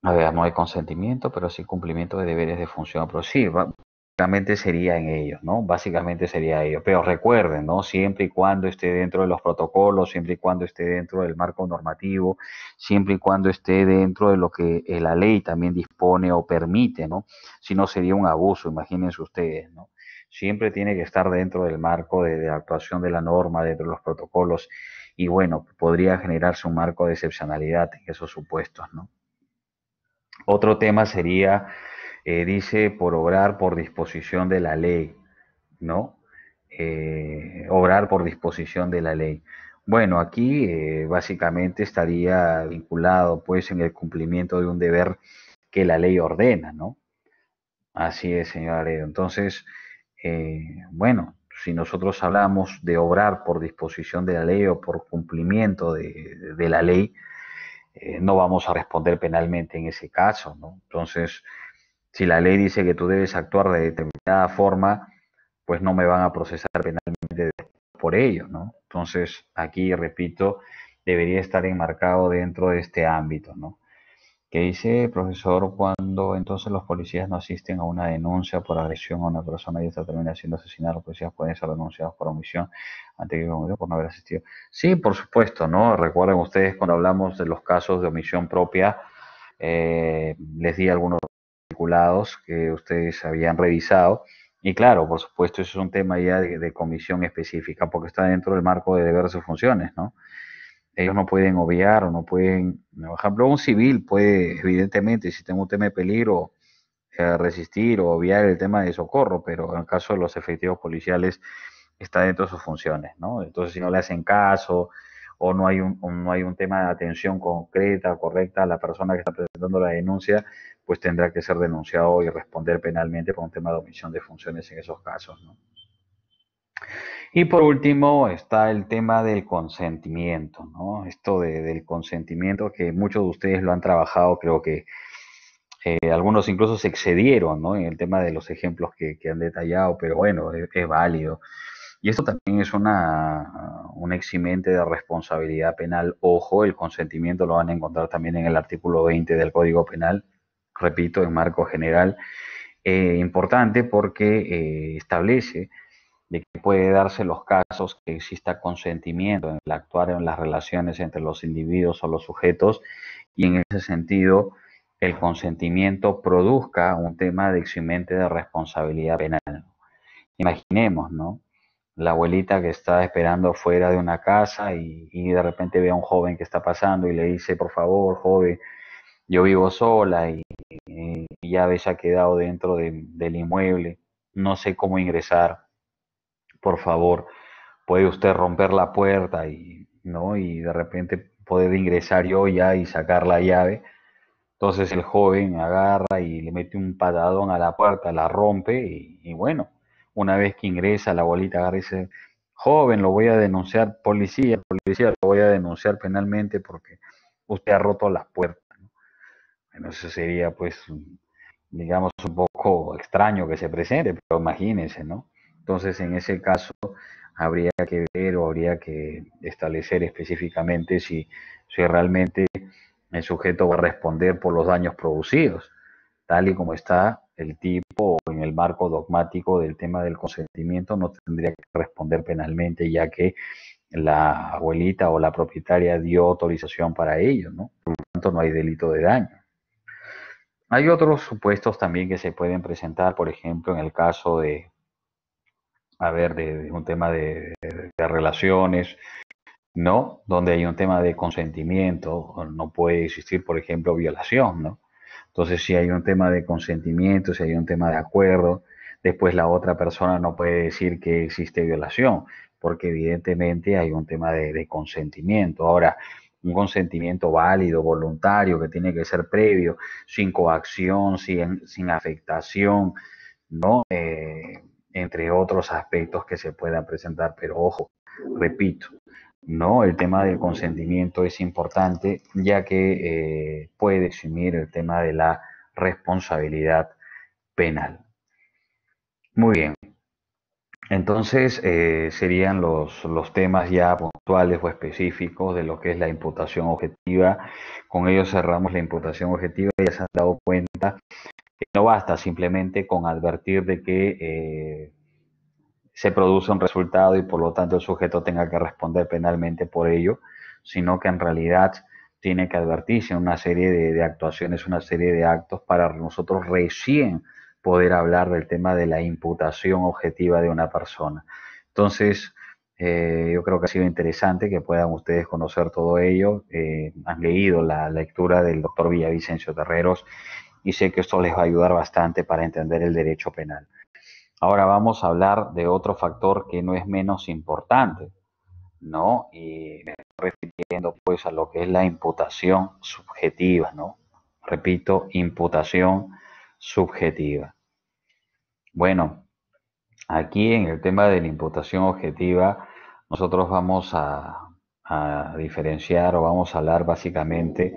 A: A ver, no hay consentimiento, pero sí cumplimiento de deberes de función. Pero sí, básicamente sería en ellos, ¿no? Básicamente sería ello. Pero recuerden, ¿no? Siempre y cuando esté dentro de los protocolos, siempre y cuando esté dentro del marco normativo, siempre y cuando esté dentro de lo que eh, la ley también dispone o permite, ¿no? Si no sería un abuso, imagínense ustedes, ¿no? Siempre tiene que estar dentro del marco de, actuación de la norma, dentro de los protocolos, y bueno, podría generarse un marco de excepcionalidad en esos supuestos, ¿no? Otro tema sería, eh, dice, por obrar por disposición de la ley, ¿no? Eh, obrar por disposición de la ley. Bueno, aquí eh, básicamente estaría vinculado pues en el cumplimiento de un deber que la ley ordena, ¿no? Así es, señor Entonces, eh, bueno, si nosotros hablamos de obrar por disposición de la ley o por cumplimiento de, la ley, eh, no vamos a responder penalmente en ese caso, ¿no? Entonces, si la ley dice que tú debes actuar de determinada forma, pues no me van a procesar penalmente por ello, ¿no? Entonces, aquí, repito, debería estar enmarcado dentro de este ámbito, ¿no? ¿Qué dice, profesor, cuando entonces los policías no asisten a una denuncia por agresión a una persona y esta termina siendo asesinada? Los policías pueden ser denunciados por omisión ante que por no haber asistido. Sí, por supuesto, ¿no? Recuerden ustedes cuando hablamos de los casos de omisión propia, eh, les di algunos articulados que ustedes habían revisado. Y claro, por supuesto, eso es un tema ya de, de comisión específica porque está dentro del marco de deber sus funciones, ¿no? Ellos no pueden obviar o no pueden, por ejemplo, un civil puede, evidentemente, si tengo un tema de peligro, eh, resistir o obviar el tema de socorro, pero en el caso de los efectivos policiales está dentro de sus funciones, ¿no? Entonces, si no le hacen caso o no hay un, no hay un tema de atención concreta, correcta a la persona que está presentando la denuncia, pues tendrá que ser denunciado y responder penalmente por un tema de omisión de funciones en esos casos, ¿no? Y por último está el tema del consentimiento, ¿no? Esto del consentimiento que muchos de ustedes lo han trabajado, creo que eh, algunos incluso se excedieron, ¿no? En el tema de los ejemplos que, han detallado, pero bueno, es, válido. Y esto también es una, un eximente de responsabilidad penal. Ojo, el consentimiento lo van a encontrar también en el artículo 20 del Código Penal, repito, en marco general. Eh, importante porque eh, establece de que puede darse los casos que exista consentimiento en el actuar en las relaciones entre los individuos o los sujetos y en ese sentido el consentimiento produzca un tema de eximente de responsabilidad penal. Imaginemos, ¿no? La abuelita que está esperando fuera de una casa y, de repente ve a un joven que está pasando y le dice, por favor, joven, yo vivo sola y, ya ves ha quedado dentro del inmueble, no sé cómo ingresar, por favor, puede usted romper la puerta y, ¿no? y de repente poder ingresar yo ya y sacar la llave. Entonces el joven agarra y le mete un patadón a la puerta, la rompe y, bueno, una vez que ingresa la bolita agarra y dice, joven, lo voy a denunciar, policía, policía, lo voy a denunciar penalmente porque usted ha roto las puertas. Bueno, eso sería pues, digamos, un poco extraño que se presente, pero imagínense, ¿no? Entonces en ese caso habría que ver o habría que establecer específicamente si, si realmente el sujeto va a responder por los daños producidos, tal y como está el tipo en el marco dogmático del tema del consentimiento, no tendría que responder penalmente, ya que la abuelita o la propietaria dio autorización para ello, ¿no? Por lo tanto, no hay delito de daño. Hay otros supuestos también que se pueden presentar, por ejemplo, en el caso de, a ver, de, un tema de, de relaciones, ¿no? Donde hay un tema de consentimiento, no puede existir, por ejemplo, violación, ¿no? Entonces, si hay un tema de consentimiento, si hay un tema de acuerdo, después la otra persona no puede decir que existe violación, porque evidentemente hay un tema de, consentimiento. Ahora, un consentimiento válido, voluntario, que tiene que ser previo, sin coacción, sin, sin afectación, ¿no? Eh, entre otros aspectos que se puedan presentar. Pero ojo, repito, ¿no? El tema del consentimiento es importante ya que eh, puede eximir el tema de la responsabilidad penal. Muy bien. Entonces eh, serían los, los, temas ya puntuales o específicos de lo que es la imputación objetiva. Con ello cerramos la imputación objetiva ya se han dado cuenta no basta simplemente con advertir de que eh, se produce un resultado y por lo tanto el sujeto tenga que responder penalmente por ello, sino que en realidad tiene que advertirse una serie de, actuaciones, una serie de actos para nosotros recién poder hablar del tema de la imputación objetiva de una persona. Entonces, eh, yo creo que ha sido interesante que puedan ustedes conocer todo ello. Eh, han leído la lectura del doctor Villavicencio Terreros y sé que esto les va a ayudar bastante para entender el derecho penal. Ahora vamos a hablar de otro factor que no es menos importante, ¿no? Y me estoy refiriendo pues a lo que es la imputación subjetiva, ¿no? Repito, imputación subjetiva. Bueno, aquí en el tema de la imputación objetiva, nosotros vamos a, a diferenciar o vamos a hablar básicamente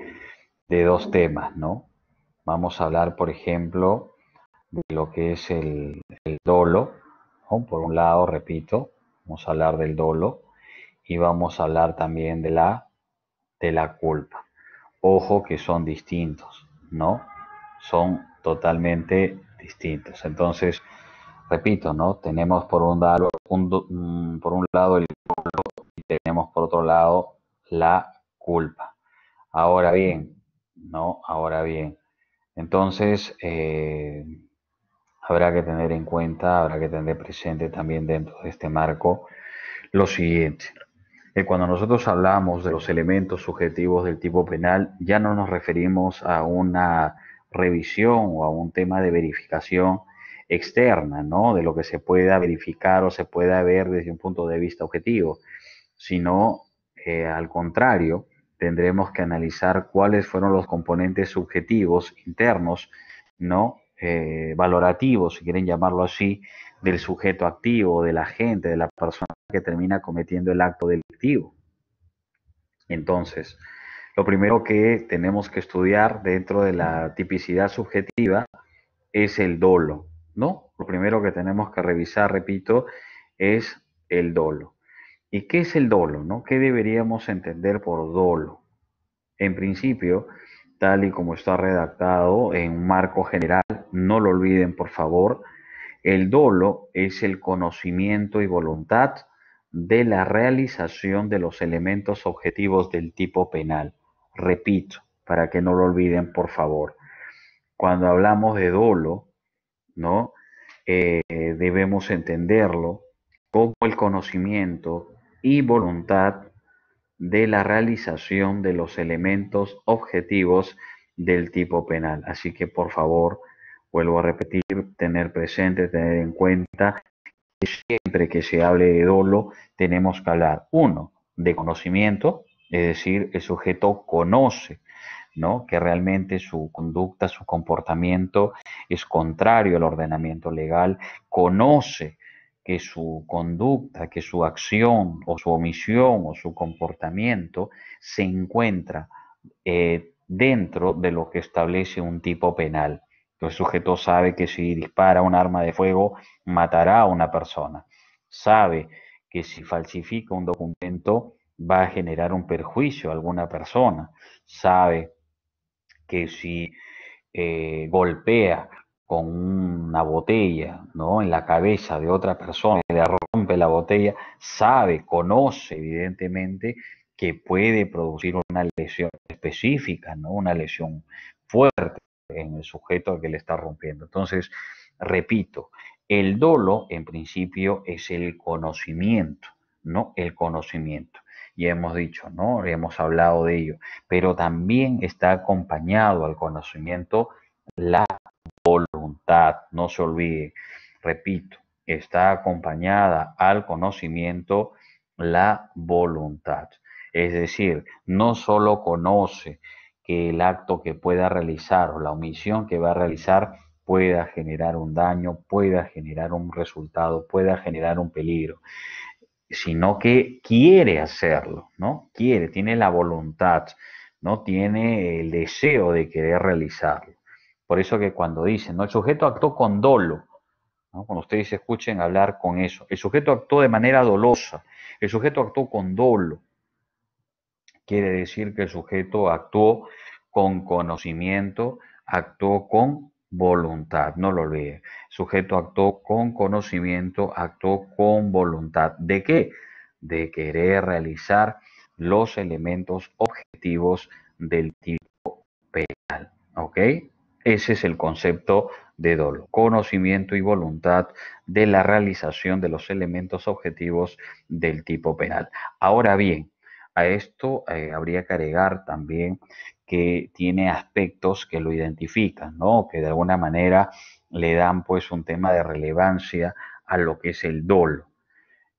A: de dos temas, ¿no? Vamos a hablar, por ejemplo, de lo que es el, dolo. Por un lado, repito, vamos a hablar del dolo y vamos a hablar también de la, de la culpa. Ojo que son distintos, ¿no? Son totalmente distintos. Entonces, repito, ¿no? Tenemos por un mm, por un lado el dolo y tenemos por otro lado la culpa. Ahora bien, ¿no? Ahora bien. Entonces, eh, habrá que tener en cuenta, habrá que tener presente también dentro de este marco lo siguiente. Cuando nosotros hablamos de los elementos subjetivos del tipo penal, ya no nos referimos a una revisión o a un tema de verificación externa, ¿no? De lo que se pueda verificar o se pueda ver desde un punto de vista objetivo, sino eh, al contrario, tendremos que analizar cuáles fueron los componentes subjetivos internos, ¿no? Eh, valorativo, si quieren llamarlo así, del sujeto activo, de la de la persona que termina cometiendo el acto delictivo. Entonces, lo primero que tenemos que estudiar dentro de la tipicidad subjetiva es el dolo, ¿no? Lo primero que tenemos que revisar, repito, es el dolo. ¿Y qué es el dolo, no? ¿Qué deberíamos entender por dolo? En principio, tal y como está redactado en un marco general. No lo olviden, por favor. El dolo es el conocimiento y voluntad de la realización de los elementos objetivos del tipo penal. Repito, para que no lo olviden, por favor. Cuando hablamos de dolo, ¿no? Eh, debemos entenderlo como el conocimiento y voluntad de la realización de los elementos objetivos del tipo penal. Así que por favor, vuelvo a repetir, tener presente, tener en cuenta que siempre que se hable de dolo, tenemos que hablar, uno, de conocimiento, es decir, el sujeto conoce, ¿no? Que realmente su conducta, su comportamiento es contrario al ordenamiento legal, conoce que su conducta, que su acción o su omisión o su comportamiento se encuentra eh, dentro de lo que establece un tipo penal. El sujeto sabe que si dispara un arma de fuego matará a una persona. Sabe que si falsifica un documento va a generar un perjuicio a alguna persona. Sabe que si eh, golpea con una botella ¿no? en la cabeza de otra persona le rompe la botella, sabe, conoce evidentemente que puede producir una lesión específica, ¿no? una lesión fuerte en el sujeto al que le está rompiendo. Entonces, repito, el dolo en principio es el conocimiento, ¿no? El conocimiento. Ya hemos dicho, ¿no? Hemos hablado de ello, pero también está acompañado al conocimiento la voluntad, no se olvide, repito, está acompañada al conocimiento la voluntad. Es decir, no solo conoce que el acto que pueda realizar o la omisión que va a realizar pueda generar un daño, pueda generar un resultado, pueda generar un peligro, sino que quiere hacerlo, ¿no? Quiere, tiene la voluntad, ¿no? Tiene el deseo de querer realizarlo. Por eso que cuando dicen, ¿no? El sujeto actuó con dolo. Cuando ustedes escuchen hablar con eso, el sujeto actuó de manera dolosa, el sujeto actuó con dolo, quiere decir que el sujeto actuó con conocimiento, actuó con voluntad, no lo olvide. El sujeto actuó con conocimiento, actuó con voluntad. ¿De qué? De querer realizar los elementos objetivos del tipo penal. ¿Ok? Ese es el concepto de dolo, conocimiento y voluntad de la realización de los elementos objetivos del tipo penal. Ahora bien, a esto eh, habría que agregar también que tiene aspectos que lo identifican, ¿no? Que de alguna manera le dan pues un tema de relevancia a lo que es el dolo.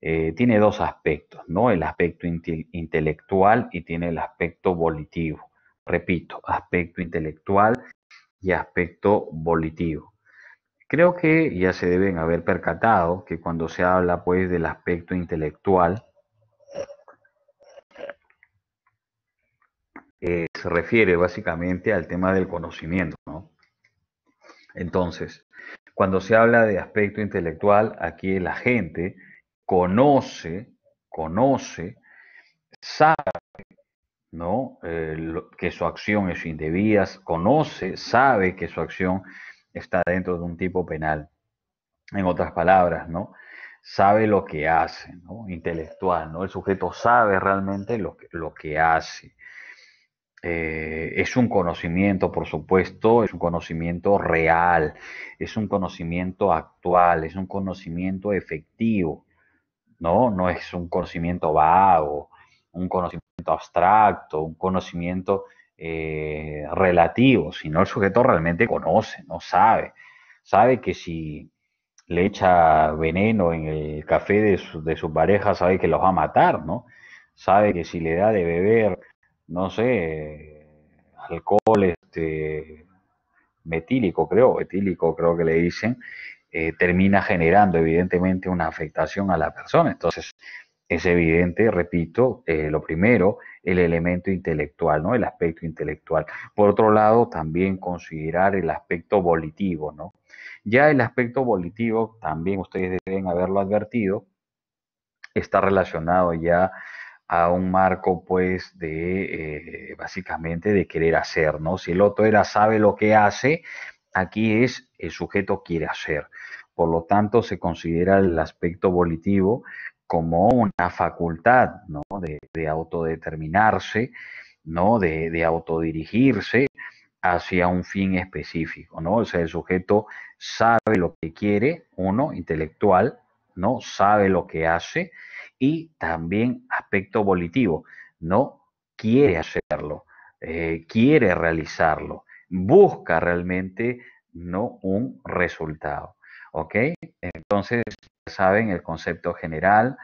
A: Eh, tiene dos aspectos, ¿no? El aspecto intelectual y tiene el aspecto volitivo. Repito, aspecto intelectual y aspecto volitivo. Creo que ya se deben haber percatado que cuando se habla pues del aspecto intelectual, Eh, se refiere básicamente al tema del conocimiento, ¿no? Entonces, cuando se habla de aspecto intelectual, aquí la gente conoce, conoce, sabe, ¿no? Eh, que su acción es indebida, conoce, sabe que su acción está dentro de un tipo penal. En otras palabras, ¿no? Sabe lo que hace, ¿no? Intelectual, ¿no? El sujeto sabe realmente lo que, lo que hace. Eh, es un conocimiento, por supuesto, es un conocimiento real, es un conocimiento actual, es un conocimiento efectivo, ¿no? No es un conocimiento vago, un conocimiento abstracto, un conocimiento eh, relativo, sino el sujeto realmente conoce, no sabe, sabe que si le echa veneno en el café de su, de pareja, sabe que los va a matar, ¿no? Sabe que si le da de beber no sé, alcohol este, metílico, creo, etílico creo que le dicen, eh, termina generando evidentemente una afectación a la persona. Entonces, es evidente, repito, eh, lo primero, el elemento intelectual, ¿no? El aspecto intelectual. Por otro lado, también considerar el aspecto volitivo, ¿no? Ya el aspecto volitivo, también ustedes deben haberlo advertido, está relacionado ya a un marco pues de eh, básicamente de querer hacer, ¿no? Si el otro era sabe lo que hace, aquí es el sujeto quiere hacer. Por lo tanto, se considera el aspecto volitivo como una facultad ¿no? de, de, autodeterminarse, ¿no? de, de autodirigirse hacia un fin específico, ¿no? O sea, el sujeto sabe lo que quiere, uno, intelectual, ¿no? Sabe lo que hace y también aspecto volitivo, ¿no? Quiere hacerlo, eh, quiere realizarlo, busca realmente, ¿no? Un resultado, ¿ok? Entonces, saben el concepto general,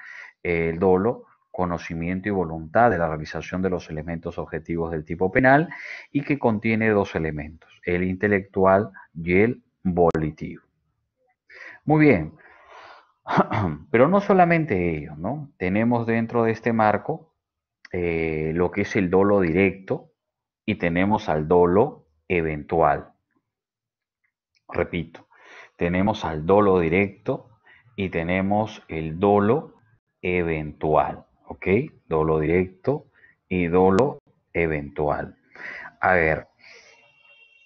A: el dolo, conocimiento y voluntad de la realización de los elementos objetivos del tipo penal y que contiene dos elementos, el intelectual y el volitivo. Muy bien, pero no solamente ello, ¿no? Tenemos dentro de este marco eh, lo que es el dolo directo y tenemos al dolo eventual. Repito, tenemos al dolo directo y tenemos el dolo eventual. ¿ok? Dolo directo y dolo eventual. A ver,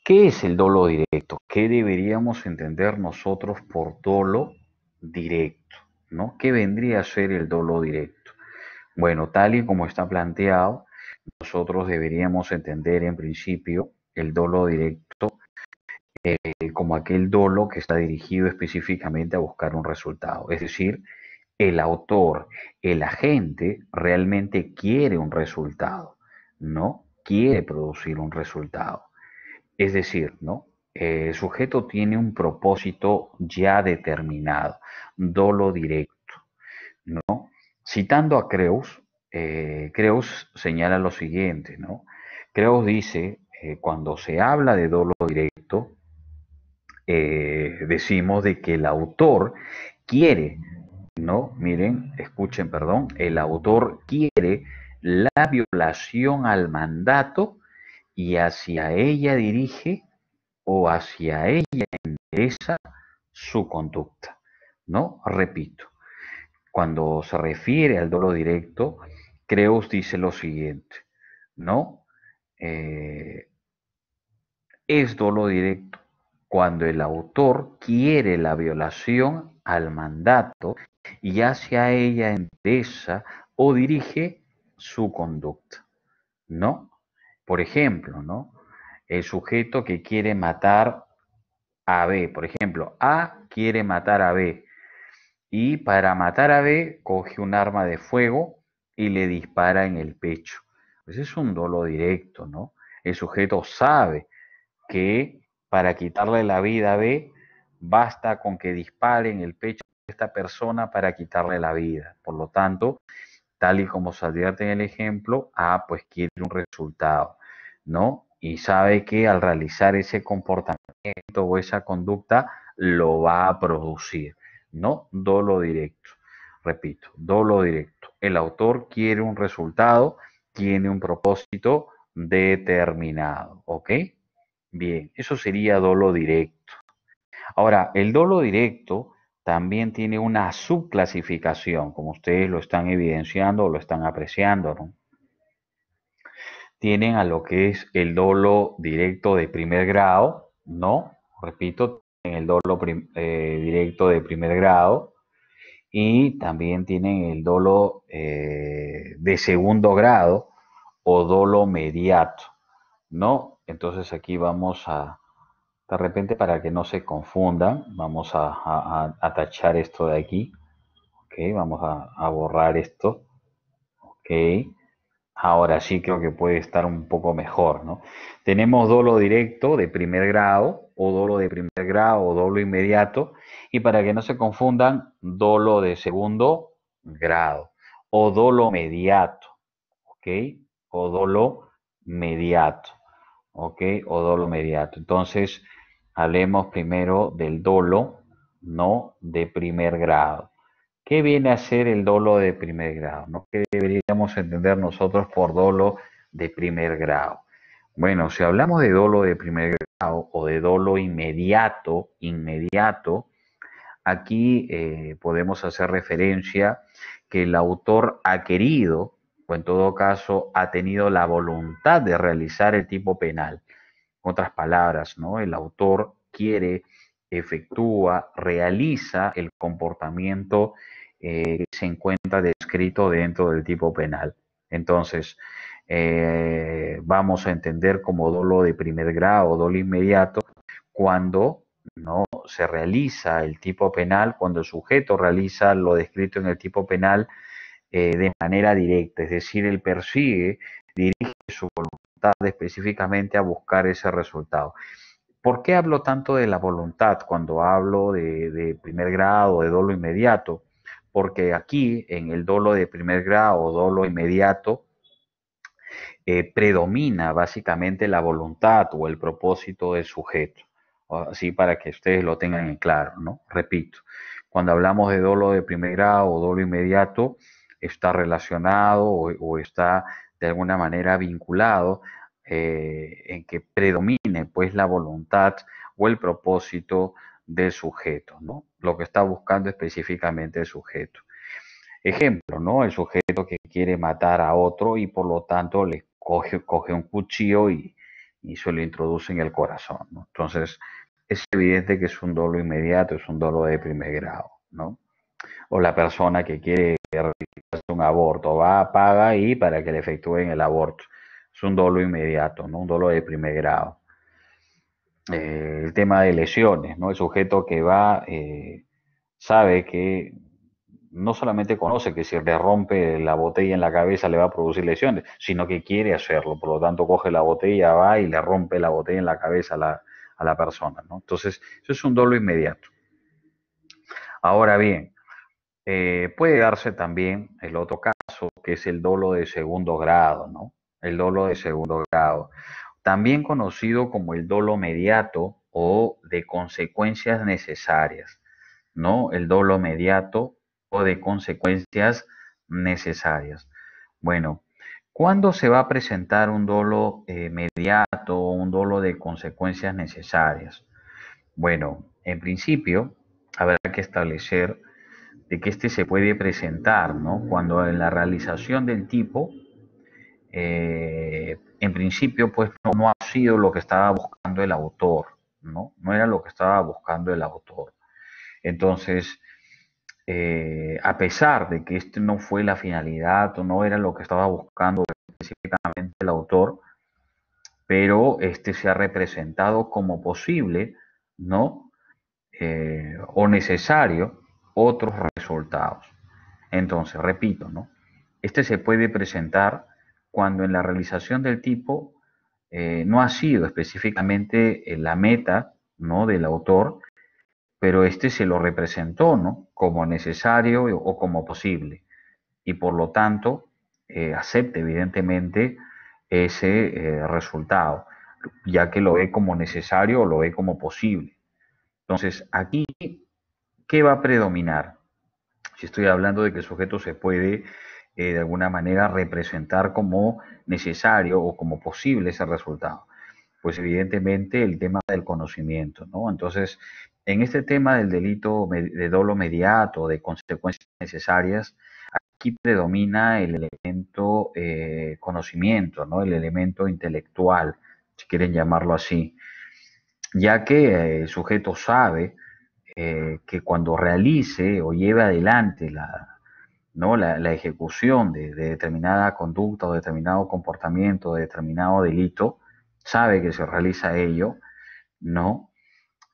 A: ¿qué es el dolo directo? ¿Qué deberíamos entender nosotros por dolo directo? ¿no? ¿Qué vendría a ser el dolo directo? Bueno, tal y como está planteado, nosotros deberíamos entender en principio el dolo directo eh, como aquel dolo que está dirigido específicamente a buscar un resultado, es decir, el autor, el agente, realmente quiere un resultado, ¿no? Quiere producir un resultado. Es decir, ¿no? El sujeto tiene un propósito ya determinado, dolo directo, ¿no? Citando a Creus, eh, Creus señala lo siguiente, ¿no? Creus dice, eh, cuando se habla de dolo directo, eh, decimos de que el autor quiere no, miren, escuchen, perdón, el autor quiere la violación al mandato y hacia ella dirige o hacia ella endereza su conducta, ¿no? Repito, cuando se refiere al dolo directo, Creus dice lo siguiente, ¿no? Eh, es dolo directo cuando el autor quiere la violación al mandato y hacia ella empieza o dirige su conducta, ¿no? Por ejemplo, ¿no? El sujeto que quiere matar a B, por ejemplo, A quiere matar a B y para matar a B coge un arma de fuego y le dispara en el pecho. Ese es un dolo directo, ¿no? El sujeto sabe que para quitarle la vida B basta con que dispare en el pecho esta persona para quitarle la vida. Por lo tanto, tal y como se advierte en el ejemplo, A pues quiere un resultado, ¿no? Y sabe que al realizar ese comportamiento o esa conducta lo va a producir, ¿no? Dolo directo. Repito, dolo directo. El autor quiere un resultado, tiene un propósito determinado, ¿ok? Bien, eso sería dolo directo. Ahora, el dolo directo también tiene una subclasificación, como ustedes lo están evidenciando o lo están apreciando. ¿no? Tienen a lo que es el dolo directo de primer grado, ¿no? Repito, en el dolo eh, directo de primer grado y también tienen el dolo eh, de segundo grado o dolo mediato, ¿no? Entonces aquí vamos a, de repente, para que no se confundan, vamos a, tachar esto de aquí. Ok, vamos a, borrar esto. Ok, ahora sí creo que puede estar un poco mejor, ¿no? Tenemos dolo directo de primer grado, o dolo de primer grado, o dolo inmediato. Y para que no se confundan, dolo de segundo grado, o dolo mediato. Ok, o dolo mediato. ¿Ok? O dolo mediato. Entonces, hablemos primero del dolo, no de primer grado. ¿Qué viene a ser el dolo de primer grado? ¿no? ¿Qué deberíamos entender nosotros por dolo de primer grado? Bueno, si hablamos de dolo de primer grado o de dolo inmediato, inmediato, aquí eh, podemos hacer referencia que el autor ha querido o en todo caso ha tenido la voluntad de realizar el tipo penal. En otras palabras, ¿no? El autor quiere efectúa, realiza el comportamiento eh, que se encuentra descrito dentro del tipo penal. Entonces, eh, vamos a entender como dolo de primer grado, dolo inmediato, cuando no se realiza el tipo penal, cuando el sujeto realiza lo descrito en el tipo penal eh, de manera directa, es decir, él persigue, dirige su voluntad específicamente a buscar ese resultado. ¿Por qué hablo tanto de la voluntad cuando hablo de, de primer grado, de dolo inmediato? Porque aquí, en el dolo de primer grado, dolo inmediato, eh, predomina básicamente la voluntad o el propósito del sujeto. Así para que ustedes lo tengan en claro, ¿no? Repito, cuando hablamos de dolo de primer grado o dolo inmediato, está relacionado o, está de alguna manera vinculado eh, en que predomine pues la voluntad o el propósito del sujeto, ¿no? Lo que está buscando específicamente el sujeto. Ejemplo, ¿no? El sujeto que quiere matar a otro y por lo tanto le coge, coge un cuchillo y, se lo introduce en el corazón, ¿no? Entonces, es evidente que es un dolo inmediato, es un dolo de primer grado, ¿no? O la persona que quiere un aborto, va, paga y para que le efectúen el aborto. Es un dolo inmediato, ¿no? Un dolo de primer grado. Eh, el tema de lesiones, ¿no? El sujeto que va eh, sabe que no solamente conoce que si le rompe la botella en la cabeza le va a producir lesiones, sino que quiere hacerlo. Por lo tanto, coge la botella, va y le rompe la botella en la cabeza a la, persona. ¿no? Entonces, eso es un dolo inmediato. Ahora bien, eh, puede darse también el otro caso, que es el dolo de segundo grado, ¿no? El dolo de segundo grado. También conocido como el dolo mediato o de consecuencias necesarias, ¿no? El dolo mediato de consecuencias necesarias. Bueno, ¿cuándo se va a presentar un dolo eh, mediato o un dolo de consecuencias necesarias? Bueno, en principio habrá que establecer de que este se puede presentar, ¿no? Cuando en la realización del tipo, eh, en principio, pues no, ha sido lo que estaba buscando el autor, ¿no? No era lo que estaba buscando el autor. Entonces, eh, a pesar de que esto no fue la finalidad o no era lo que estaba buscando específicamente el autor, pero este se ha representado como posible, ¿no? Eh, o necesario otros resultados. Entonces, repito, ¿no? Este se puede presentar cuando en la realización del tipo eh, no ha sido específicamente la meta, ¿no? Del autor, pero este se lo representó ¿no? como necesario o como posible. Y por lo tanto, eh, acepta evidentemente ese eh, resultado, ya que lo ve como necesario o lo ve como posible. Entonces, aquí, ¿qué va a predominar? Si estoy hablando de que el sujeto se puede eh, de alguna manera representar como necesario o como posible ese resultado. Pues evidentemente el tema del conocimiento, ¿no? Entonces, en este tema del delito de dolo mediato, de consecuencias necesarias, aquí predomina el elemento eh, conocimiento, ¿no? el elemento intelectual, si quieren llamarlo así, ya que eh, el sujeto sabe eh, que cuando realice o lleve adelante la, ¿no? la, ejecución de, de, determinada conducta o determinado comportamiento, de determinado delito, sabe que se realiza ello, ¿no?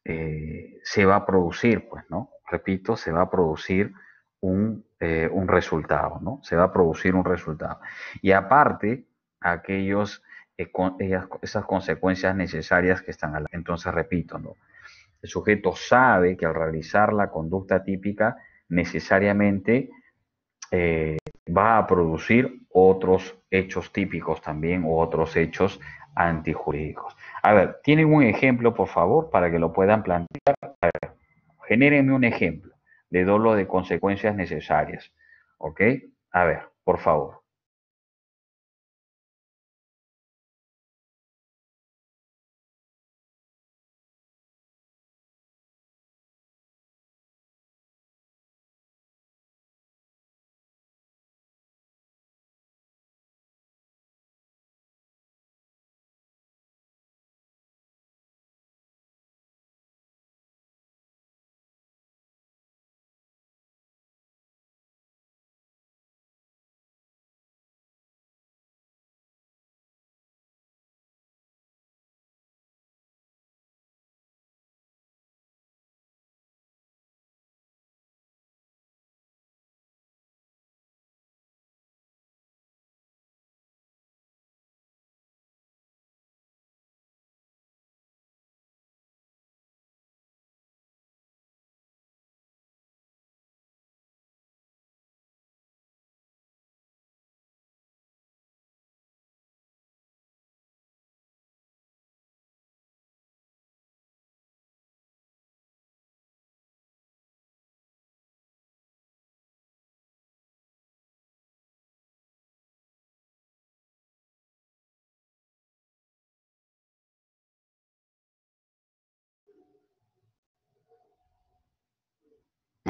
A: Eh, se va a producir, pues, ¿no? Repito, se va a producir un, eh, un, resultado, ¿no? Se va a producir un resultado. Y aparte, aquellos, eh, esas consecuencias necesarias que están. Entonces, repito, ¿no? El sujeto sabe que al realizar la conducta típica, necesariamente va a producir otros hechos típicos también o otros hechos antijurídicos. A ver, ¿tienen un ejemplo, por favor, para que lo puedan plantear? A ver, un ejemplo de dolo de consecuencias necesarias. ¿Ok? A ver, por favor.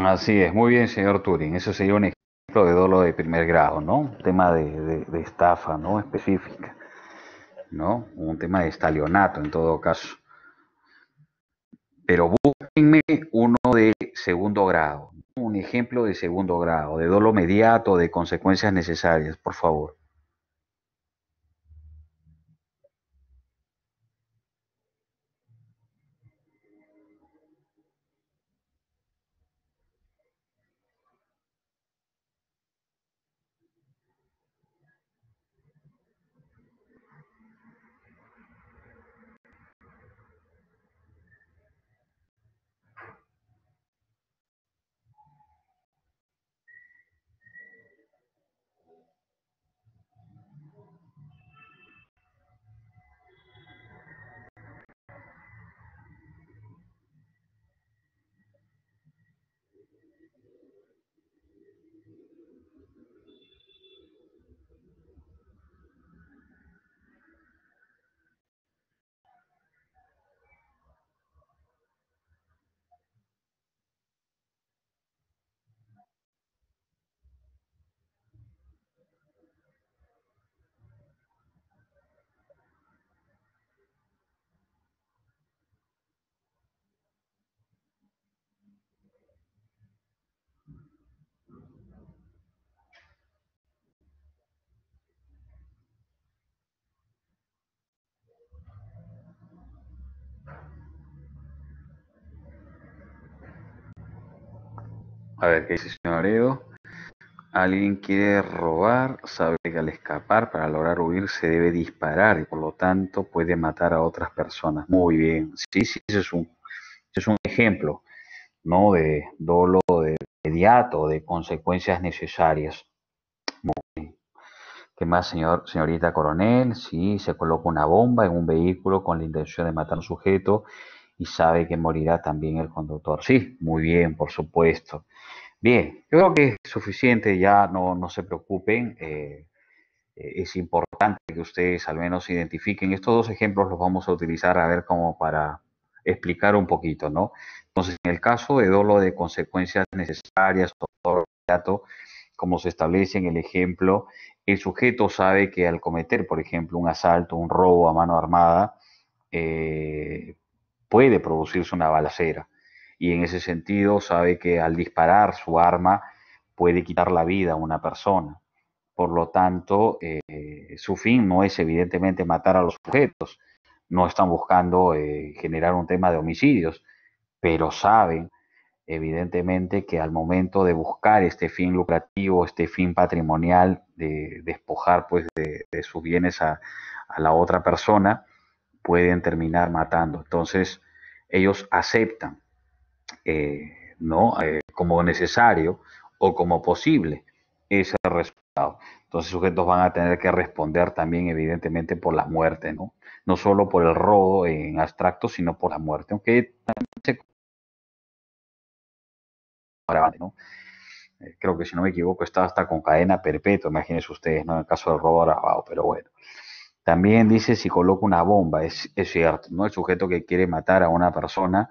A: Así es, muy bien, señor Turing. Eso sería un ejemplo de dolo de primer grado, ¿no? Un tema de, estafa, ¿no? Específica, ¿no? Un tema de estalionato en todo caso. Pero búsquenme uno de segundo grado, un ejemplo de segundo grado, de dolo mediato, de consecuencias necesarias, por favor. Ver, ¿qué dice señor? Alguien quiere robar, sabe que al escapar para lograr huir se debe disparar y por lo tanto puede matar a otras personas. Muy bien, sí, sí, ese es un, es un ejemplo, ¿no? De dolo de inmediato, de consecuencias necesarias. ¿Qué más, señor, señorita coronel? Sí, se coloca una bomba en un vehículo con la intención de matar a un sujeto y sabe que morirá también el conductor. Sí, muy bien, por supuesto. Bien, yo creo que es suficiente, ya no, no se preocupen. eh, eh, es importante que ustedes al menos identifiquen. Estos dos ejemplos los vamos a utilizar a ver como para explicar un poquito, ¿no? Entonces, en el caso de dolo de consecuencias necesarias o inmediato, como se establece en el ejemplo, el sujeto sabe que al cometer, por ejemplo, un asalto, un robo a mano armada, eh, puede producirse una balacera. Y en ese sentido sabe que al disparar su arma puede quitar la vida a una persona. Por lo tanto, eh, su fin no es evidentemente matar a los sujetos, no están buscando eh, generar un tema de homicidios, pero saben evidentemente que al momento de buscar este fin lucrativo, este fin patrimonial, de despojar pues de, sus bienes a, la otra persona, pueden terminar matando. Entonces, ellos aceptan, eh, ¿no? Eh, como necesario o como posible ese resultado. Entonces, sujetos van a tener que responder también, evidentemente, por la muerte, ¿no? No solo por el robo en abstracto, sino por la muerte, aunque también se ¿no? Eh, creo que si no me equivoco está hasta con cadena perpetua, imagínense ustedes, ¿no? En el caso del robo agravado, pero bueno. También dice si coloca una bomba, es, es, cierto, ¿no? El sujeto que quiere matar a una persona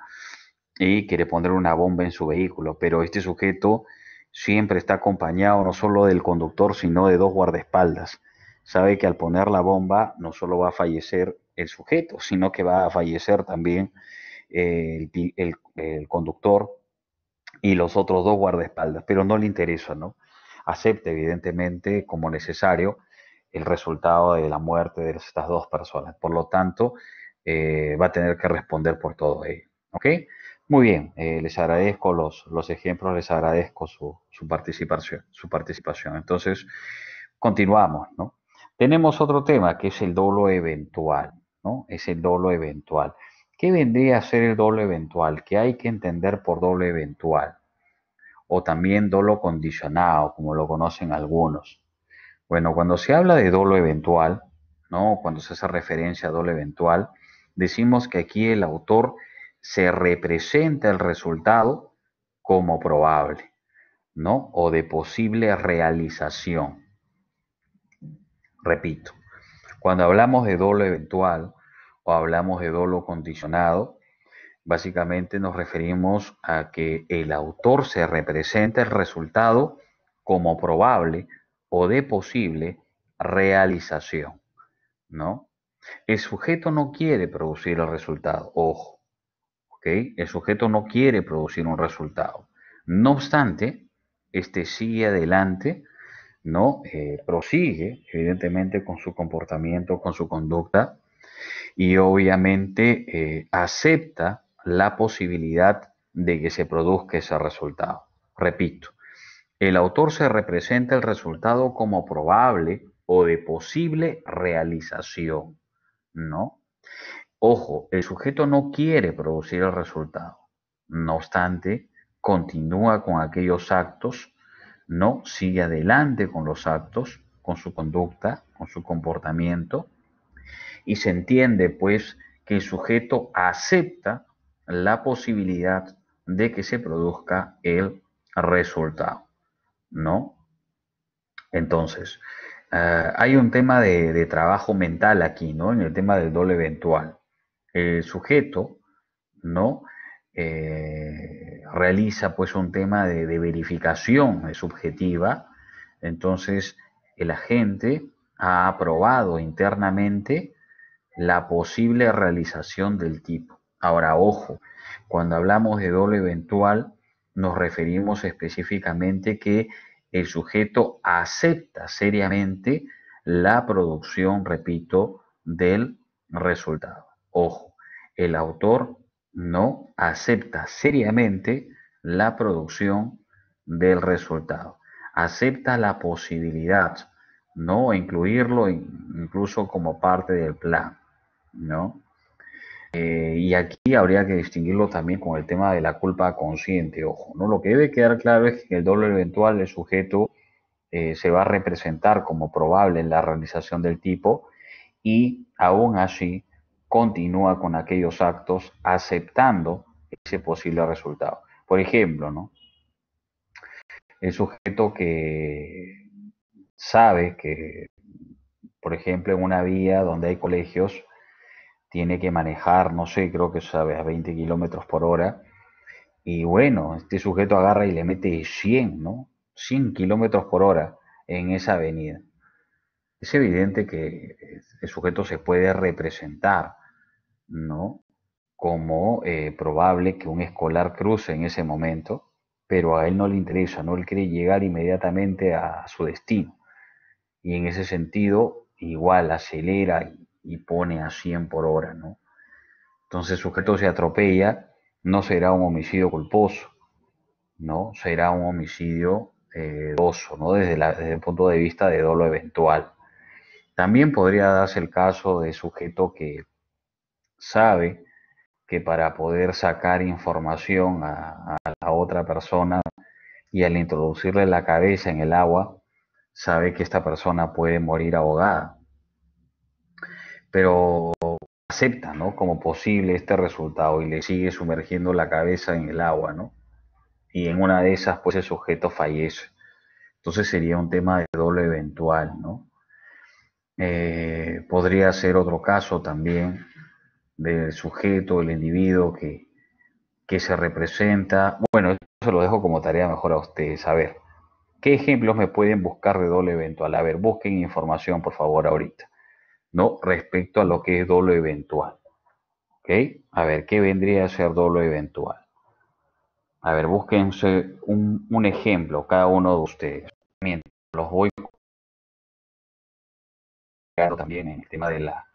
A: y quiere poner una bomba en su vehículo, pero este sujeto siempre está acompañado no solo del conductor, sino de dos guardaespaldas. Sabe que al poner la bomba no solo va a fallecer el sujeto, sino que va a fallecer también el, el, el conductor y los otros dos guardaespaldas, pero no le interesa, ¿no? Acepta evidentemente como necesario el resultado de la muerte de estas dos personas. Por lo tanto, eh, va a tener que responder por todo ello. ¿Ok? Muy bien, eh, les agradezco los, los, ejemplos, les agradezco su, su, participación, su participación. Entonces, continuamos, ¿no? Tenemos otro tema que es el dolo eventual, ¿no? Es el dolo eventual. ¿Qué vendría a ser el dolo eventual? ¿Qué hay que entender por dolo eventual? O también dolo condicionado, como lo conocen algunos. Bueno, cuando se habla de dolo eventual, ¿no? Cuando se hace referencia a dolo eventual, decimos que aquí el autor se representa el resultado como probable, ¿no? O de posible realización. Repito, cuando hablamos de dolo eventual o hablamos de dolo condicionado, básicamente nos referimos a que el autor se representa el resultado como probable o de posible realización, ¿no? El sujeto no quiere producir el resultado, ojo, El sujeto no quiere producir un resultado. No obstante, este sigue adelante, ¿no? Eh, prosigue, evidentemente, con su comportamiento, con su conducta, y obviamente eh, acepta la posibilidad de que se produzca ese resultado. Repito, el autor se representa el resultado como probable o de posible realización, ¿no? Ojo, el sujeto no quiere producir el resultado. No obstante, continúa con aquellos actos, no sigue adelante con los actos, con su conducta, con su comportamiento, y se entiende pues que el sujeto acepta la posibilidad de que se produzca el resultado, ¿no? Entonces, eh, hay un tema de, trabajo mental aquí, ¿no? En el tema del doble eventual. El sujeto, ¿no? Eh, realiza pues un tema de, de verificación subjetiva, entonces el agente ha aprobado internamente la posible realización del tipo. Ahora, ojo, cuando hablamos de doble eventual, nos referimos específicamente que el sujeto acepta seriamente la producción, repito, del resultado. Ojo, el autor no acepta seriamente la producción del resultado. Acepta la posibilidad, ¿no? Incluirlo incluso como parte del plan, ¿no? Eh, y aquí habría que distinguirlo también con el tema de la culpa consciente, ojo, ¿no? Lo que debe quedar claro es que el doble eventual del sujeto eh, se va a representar como probable en la realización del tipo y aún así continúa con aquellos actos aceptando ese posible resultado. Por ejemplo, ¿no? El sujeto que sabe que, por ejemplo, en una vía donde hay colegios, tiene que manejar, no sé, creo que sabe, a 20 kilómetros por hora. Y bueno, este sujeto agarra y le mete 100, ¿no? 100 kilómetros por hora en esa avenida. Es evidente que el sujeto se puede representar, ¿no? Como eh, probable que un escolar cruce en ese momento, pero a él no le interesa, ¿no? Él quiere llegar inmediatamente a su destino. Y en ese sentido, igual acelera y pone a 100 por hora, ¿no? Entonces el sujeto se atropella, no será un homicidio culposo, ¿no? Será un homicidio eh, ¿no? Desde, desde, el punto de vista de dolo eventual. También podría darse el caso de sujeto que sabe que para poder sacar información a, a la otra persona y al introducirle la cabeza en el agua, sabe que esta persona puede morir ahogada pero acepta, ¿no? Como posible este resultado y le sigue sumergiendo la cabeza en el agua, ¿no? Y en una de esas, pues el sujeto fallece. Entonces sería un tema de doble eventual, ¿no? Eh, podría ser otro caso también del sujeto, el individuo que, que se representa. Bueno, eso lo dejo como tarea mejor a ustedes. A ver, ¿qué ejemplos me pueden buscar de doble eventual? A ver, busquen información, por favor, ahorita. ¿no? Respecto a lo que es dolo eventual. ¿Ok? A ver, ¿qué vendría a ser dolo eventual? A ver, búsquense un, un ejemplo, cada uno de ustedes. También los voy también en el tema de la,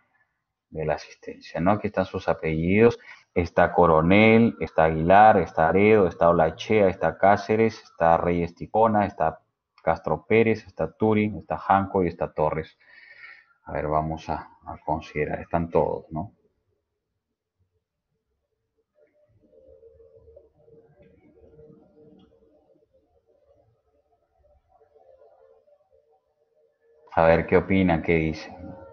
A: de la asistencia, ¿no? Aquí están sus apellidos. Está Coronel, está Aguilar, está Aredo, está Olachea, está Cáceres, está Reyes Ticona, está Castro Pérez, está Turing, está Janco y está Torres. A ver, vamos a, considerar, están todos, ¿no? A ver qué opinan, qué dicen.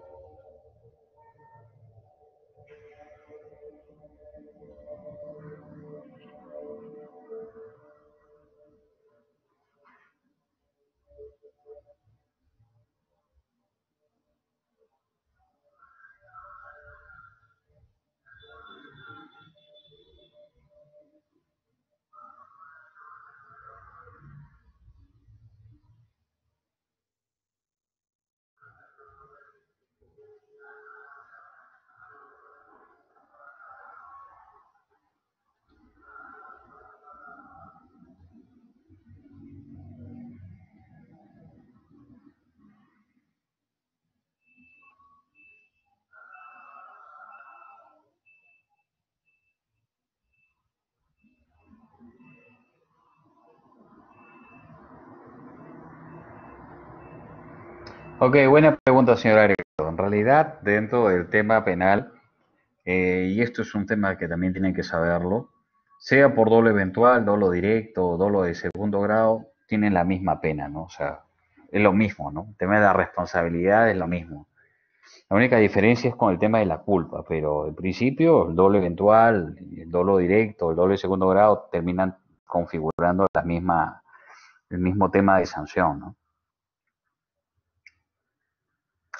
A: Ok, buena pregunta, señora Areco. En realidad, dentro del tema penal, eh, y esto es un tema que también tienen que saberlo, sea por dolo eventual, dolo directo dolo de segundo grado, tienen la misma pena, ¿no? O sea, es lo mismo, ¿no? El tema de la responsabilidad es lo mismo. La única diferencia es con el tema de la culpa, pero en principio el dolo eventual, el dolo directo, el dolo de segundo grado terminan configurando la misma, el mismo tema de sanción, ¿no?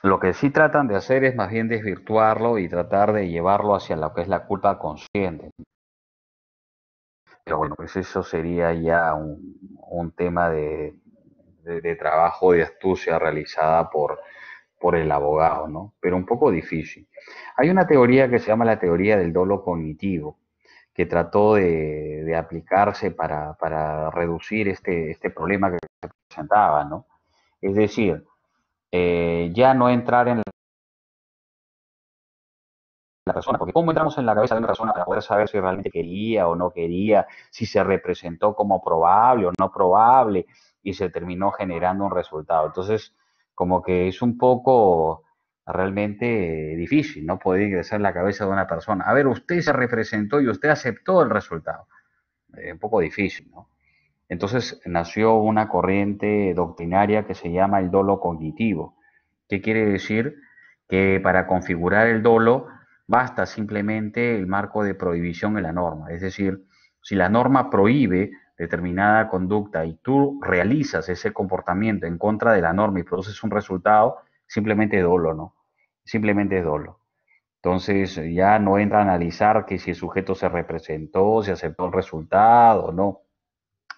A: Lo que sí tratan de hacer es más bien desvirtuarlo y tratar de llevarlo hacia lo que es la culpa consciente. Pero bueno, pues eso sería ya un, tema de, trabajo de astucia realizada por, por el abogado, ¿no? Pero un poco difícil. Hay una teoría que se llama la teoría del dolo cognitivo, que trató de, aplicarse para, para, reducir este, este problema que se presentaba, ¿no? Es decir, eh, ya no entrar en la persona, porque ¿cómo entramos en la cabeza de una persona para poder saber si realmente quería o no quería, si se representó como probable o no probable y se terminó generando un resultado? Entonces, como que es un poco realmente difícil, ¿no? Poder ingresar en la cabeza de una persona. A ver, usted se representó y usted aceptó el resultado. Es un poco difícil, ¿no? Entonces nació una corriente doctrinaria que se llama el dolo cognitivo. ¿Qué quiere decir? Que para configurar el dolo basta simplemente el marco de prohibición en la norma. Es decir, si la norma prohíbe determinada conducta y tú realizas ese comportamiento en contra de la norma y produces un resultado, simplemente es dolo, ¿no? Simplemente es dolo. Entonces ya no entra a analizar que si el sujeto se representó, se aceptó el resultado, no.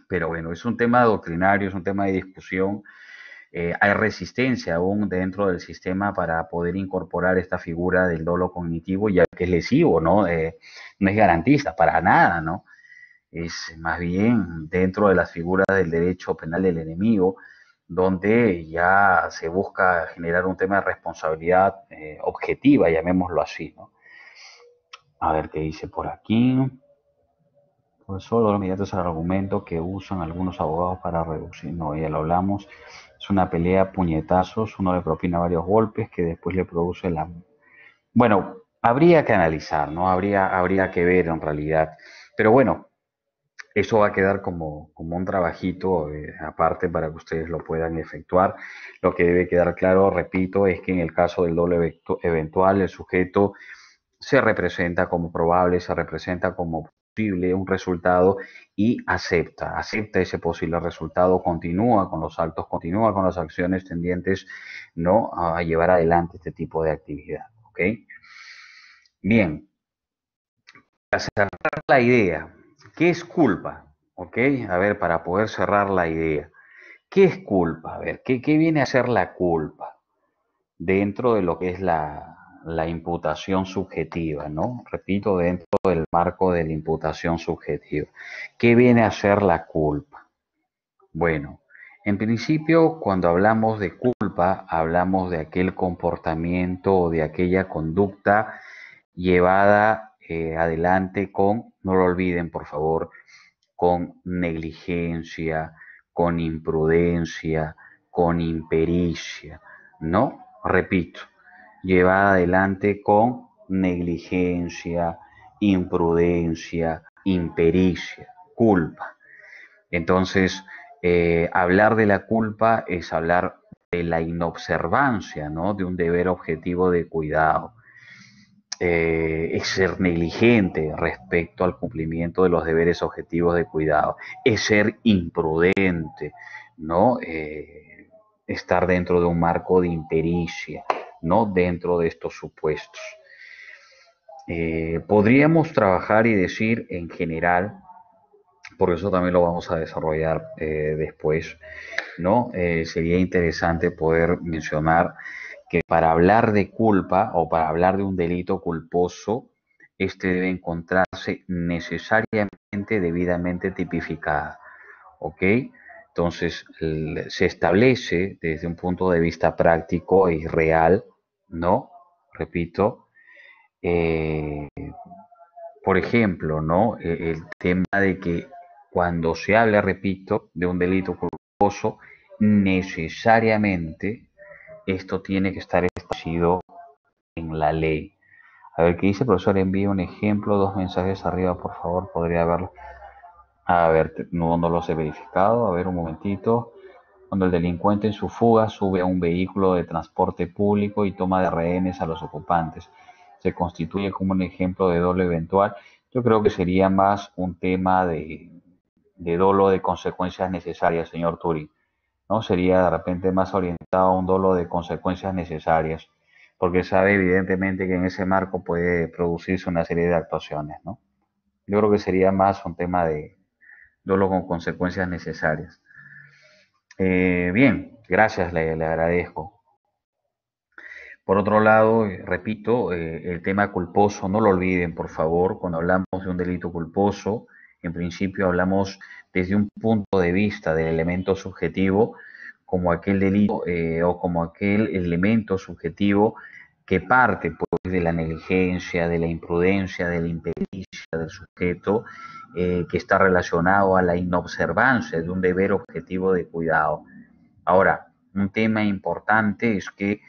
A: Pero bueno, es un tema doctrinario, es un tema de discusión. Eh, hay resistencia aún dentro del sistema para poder incorporar esta figura del dolo cognitivo, ya que es lesivo, ¿no? Eh, no es garantista para nada, ¿no? Es más bien dentro de las figuras del derecho penal del enemigo, donde ya se busca generar un tema de responsabilidad eh, objetiva, llamémoslo así, ¿no? A ver qué dice por aquí. Por eso los mediante al argumento que usan algunos abogados para reducir. No, ya lo hablamos. Es una pelea puñetazos. Uno le propina varios golpes que después le produce la. Bueno, habría que analizar, ¿no? Habría, habría que ver en realidad. Pero bueno, eso va a quedar como, como un trabajito eh, aparte para que ustedes lo puedan efectuar. Lo que debe quedar claro, repito, es que en el caso del doble eventual, el sujeto se representa como probable, se representa como un resultado y acepta, acepta ese posible resultado, continúa con los saltos, continúa con las acciones tendientes no a llevar adelante este tipo de actividad. Bien, para cerrar la idea, ¿qué es culpa? ¿Ok? A ver, para poder cerrar la idea, ¿qué es culpa? A ver, ¿qué, qué viene a ser la culpa dentro de lo que es la, la imputación subjetiva, ¿no? Repito, dentro del marco de la imputación subjetiva. ¿Qué viene a ser la culpa? Bueno, en principio, cuando hablamos de culpa, hablamos de aquel comportamiento o de aquella conducta llevada eh, adelante con, no lo olviden por favor, con negligencia, con imprudencia, con impericia, ¿no? Repito, llevada adelante con negligencia, imprudencia, impericia, culpa. Entonces, eh, hablar de la culpa es hablar de la inobservancia, ¿no? De un deber objetivo de cuidado. Eh, es ser negligente respecto al cumplimiento de los deberes objetivos de cuidado. Es ser imprudente, ¿no? Eh, estar dentro de un marco de impericia no dentro de estos supuestos. Eh, podríamos trabajar y decir en general, por eso también lo vamos a desarrollar eh, después, ¿no? Eh, sería interesante poder mencionar que para hablar de culpa o para hablar de un delito culposo, este debe encontrarse necesariamente debidamente tipificada, ¿ok? Entonces, se establece desde un punto de vista práctico y real ¿no? Repito, eh, por ejemplo, ¿no? E, el tema de que cuando se habla, repito, de un delito culposo, necesariamente esto tiene que estar establecido en la ley. A ver, ¿qué dice profesor? Envíe un ejemplo, dos mensajes arriba, por favor, podría verlo. A ver, no, no los he verificado. A ver, un momentito. Cuando el delincuente en su fuga sube a un vehículo de transporte público y toma de rehenes a los ocupantes, se constituye como un ejemplo de dolo eventual. Yo creo que sería más un tema de, dolo de consecuencias necesarias, señor Turi. ¿no? Sería de repente más orientado a un dolo de consecuencias necesarias, porque sabe evidentemente que en ese marco puede producirse una serie de actuaciones, ¿no? Yo creo que sería más un tema de dolo con consecuencias necesarias. Eh, bien, gracias, le, agradezco. Por otro lado, eh, repito, eh, el tema culposo, no lo olviden, por favor, cuando hablamos de un delito culposo, en principio hablamos desde un punto de vista del elemento subjetivo como aquel delito o como aquel elemento subjetivo que parte pues, de la negligencia, de la imprudencia, de la impericia del sujeto, que está relacionado a la inobservancia de un deber objetivo de cuidado. Ahora, un tema importante es que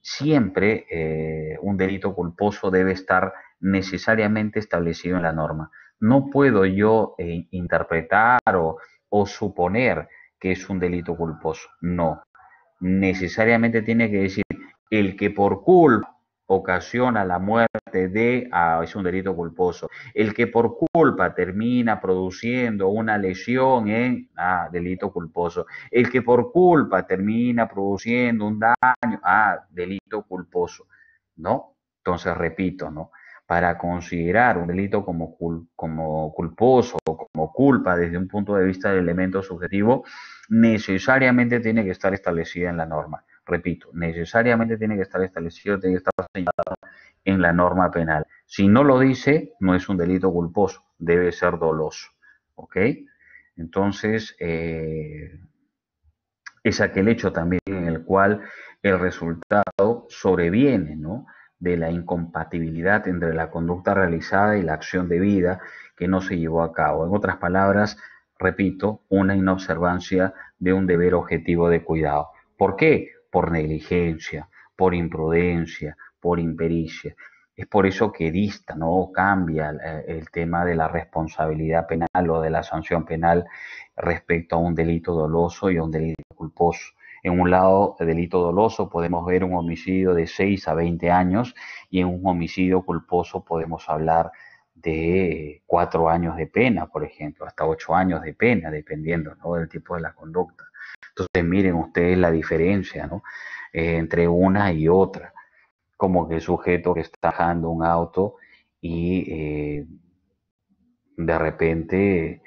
A: siempre eh, un delito culposo debe estar necesariamente establecido en la norma. No puedo yo eh, interpretar o, o suponer que es un delito culposo. No. Necesariamente tiene que decir el que por culpa ocasiona la muerte de, ah, es un delito culposo. El que por culpa termina produciendo una lesión en, ah, delito culposo. El que por culpa termina produciendo un daño, ah, delito culposo. ¿No? Entonces, repito, ¿no? Para considerar un delito como, como culposo o como culpa desde un punto de vista del elemento subjetivo, necesariamente tiene que estar establecida en la norma repito, necesariamente tiene que estar establecido, tiene que estar señalado en la norma penal. Si no lo dice, no es un delito culposo, debe ser doloso. ¿Ok? Entonces, eh, es aquel hecho también en el cual el resultado sobreviene, ¿no? de la incompatibilidad entre la conducta realizada y la acción debida que no se llevó a cabo. En otras palabras, repito, una inobservancia de un deber objetivo de cuidado. ¿Por qué? Por negligencia, por imprudencia, por impericia. Es por eso que dista, ¿no? Cambia eh, el, tema de la responsabilidad penal o de la sanción penal respecto a un delito doloso y a un delito culposo. En un lado, el delito doloso podemos ver un homicidio de 6 a 20 años y en un homicidio culposo podemos hablar de 4 años de pena, por ejemplo, hasta 8 años de pena, dependiendo ¿no? del tipo de la conducta. Entonces miren ustedes la diferencia. Eh, entre una y otra. Como que el sujeto que está bajando un auto y eh, de repente,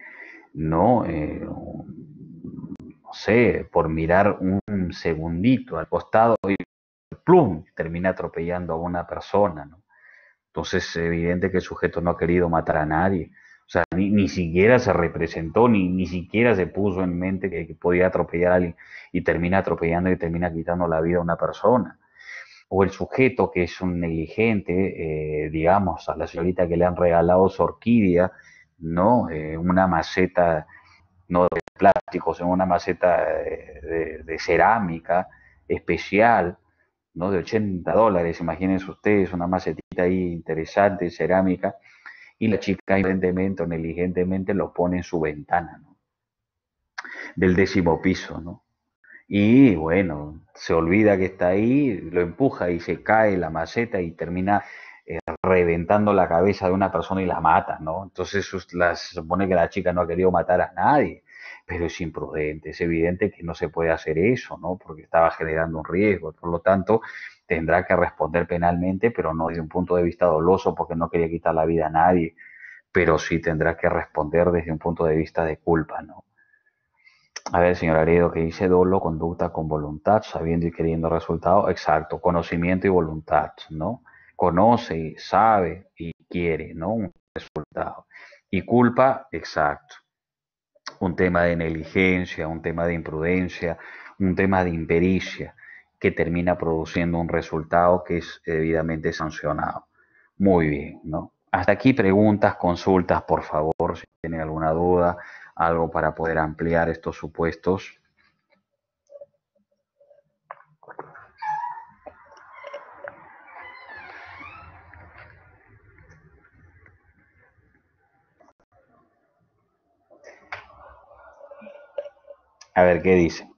A: no, eh, no sé, por mirar un segundito al costado y plum, termina atropellando a una persona. Entonces es evidente que el sujeto no ha querido matar a nadie o sea, ni, siquiera se representó, ni, ni siquiera se puso en mente que, podía atropellar a alguien y termina atropellando y termina quitando la vida a una persona. O el sujeto que es un negligente, eh, digamos, a la señorita que le han regalado su orquídea, ¿no? Eh, una maceta, no de plástico, sino una maceta de, de cerámica especial, ¿no? De 80 dólares, imagínense ustedes, una macetita ahí interesante, cerámica, y la chica evidentemente o negligentemente lo pone en su ventana, ¿no? Del décimo piso, ¿no? Y bueno, se olvida que está ahí, lo empuja y se cae la maceta y termina eh, reventando la cabeza de una persona y la mata, ¿no? Entonces se supone que la chica no ha querido matar a nadie, pero es imprudente, es evidente que no se puede hacer eso, ¿no? Porque estaba generando un riesgo, por lo tanto, tendrá que responder penalmente, pero no desde un punto de vista doloso porque no quería quitar la vida a nadie, pero sí tendrá que responder desde un punto de vista de culpa, ¿no? A ver, señor Aredo, que dice dolo, conducta con voluntad, sabiendo y queriendo resultado, exacto, conocimiento y voluntad, ¿no? Conoce, sabe y quiere, ¿no? Un resultado. Y culpa, exacto. Un tema de negligencia, un tema de imprudencia, un tema de impericia que termina produciendo un resultado que es debidamente sancionado. Muy bien, ¿no? Hasta aquí preguntas, consultas, por favor, si tienen alguna duda, algo para poder ampliar estos supuestos. A ver, ¿qué dice?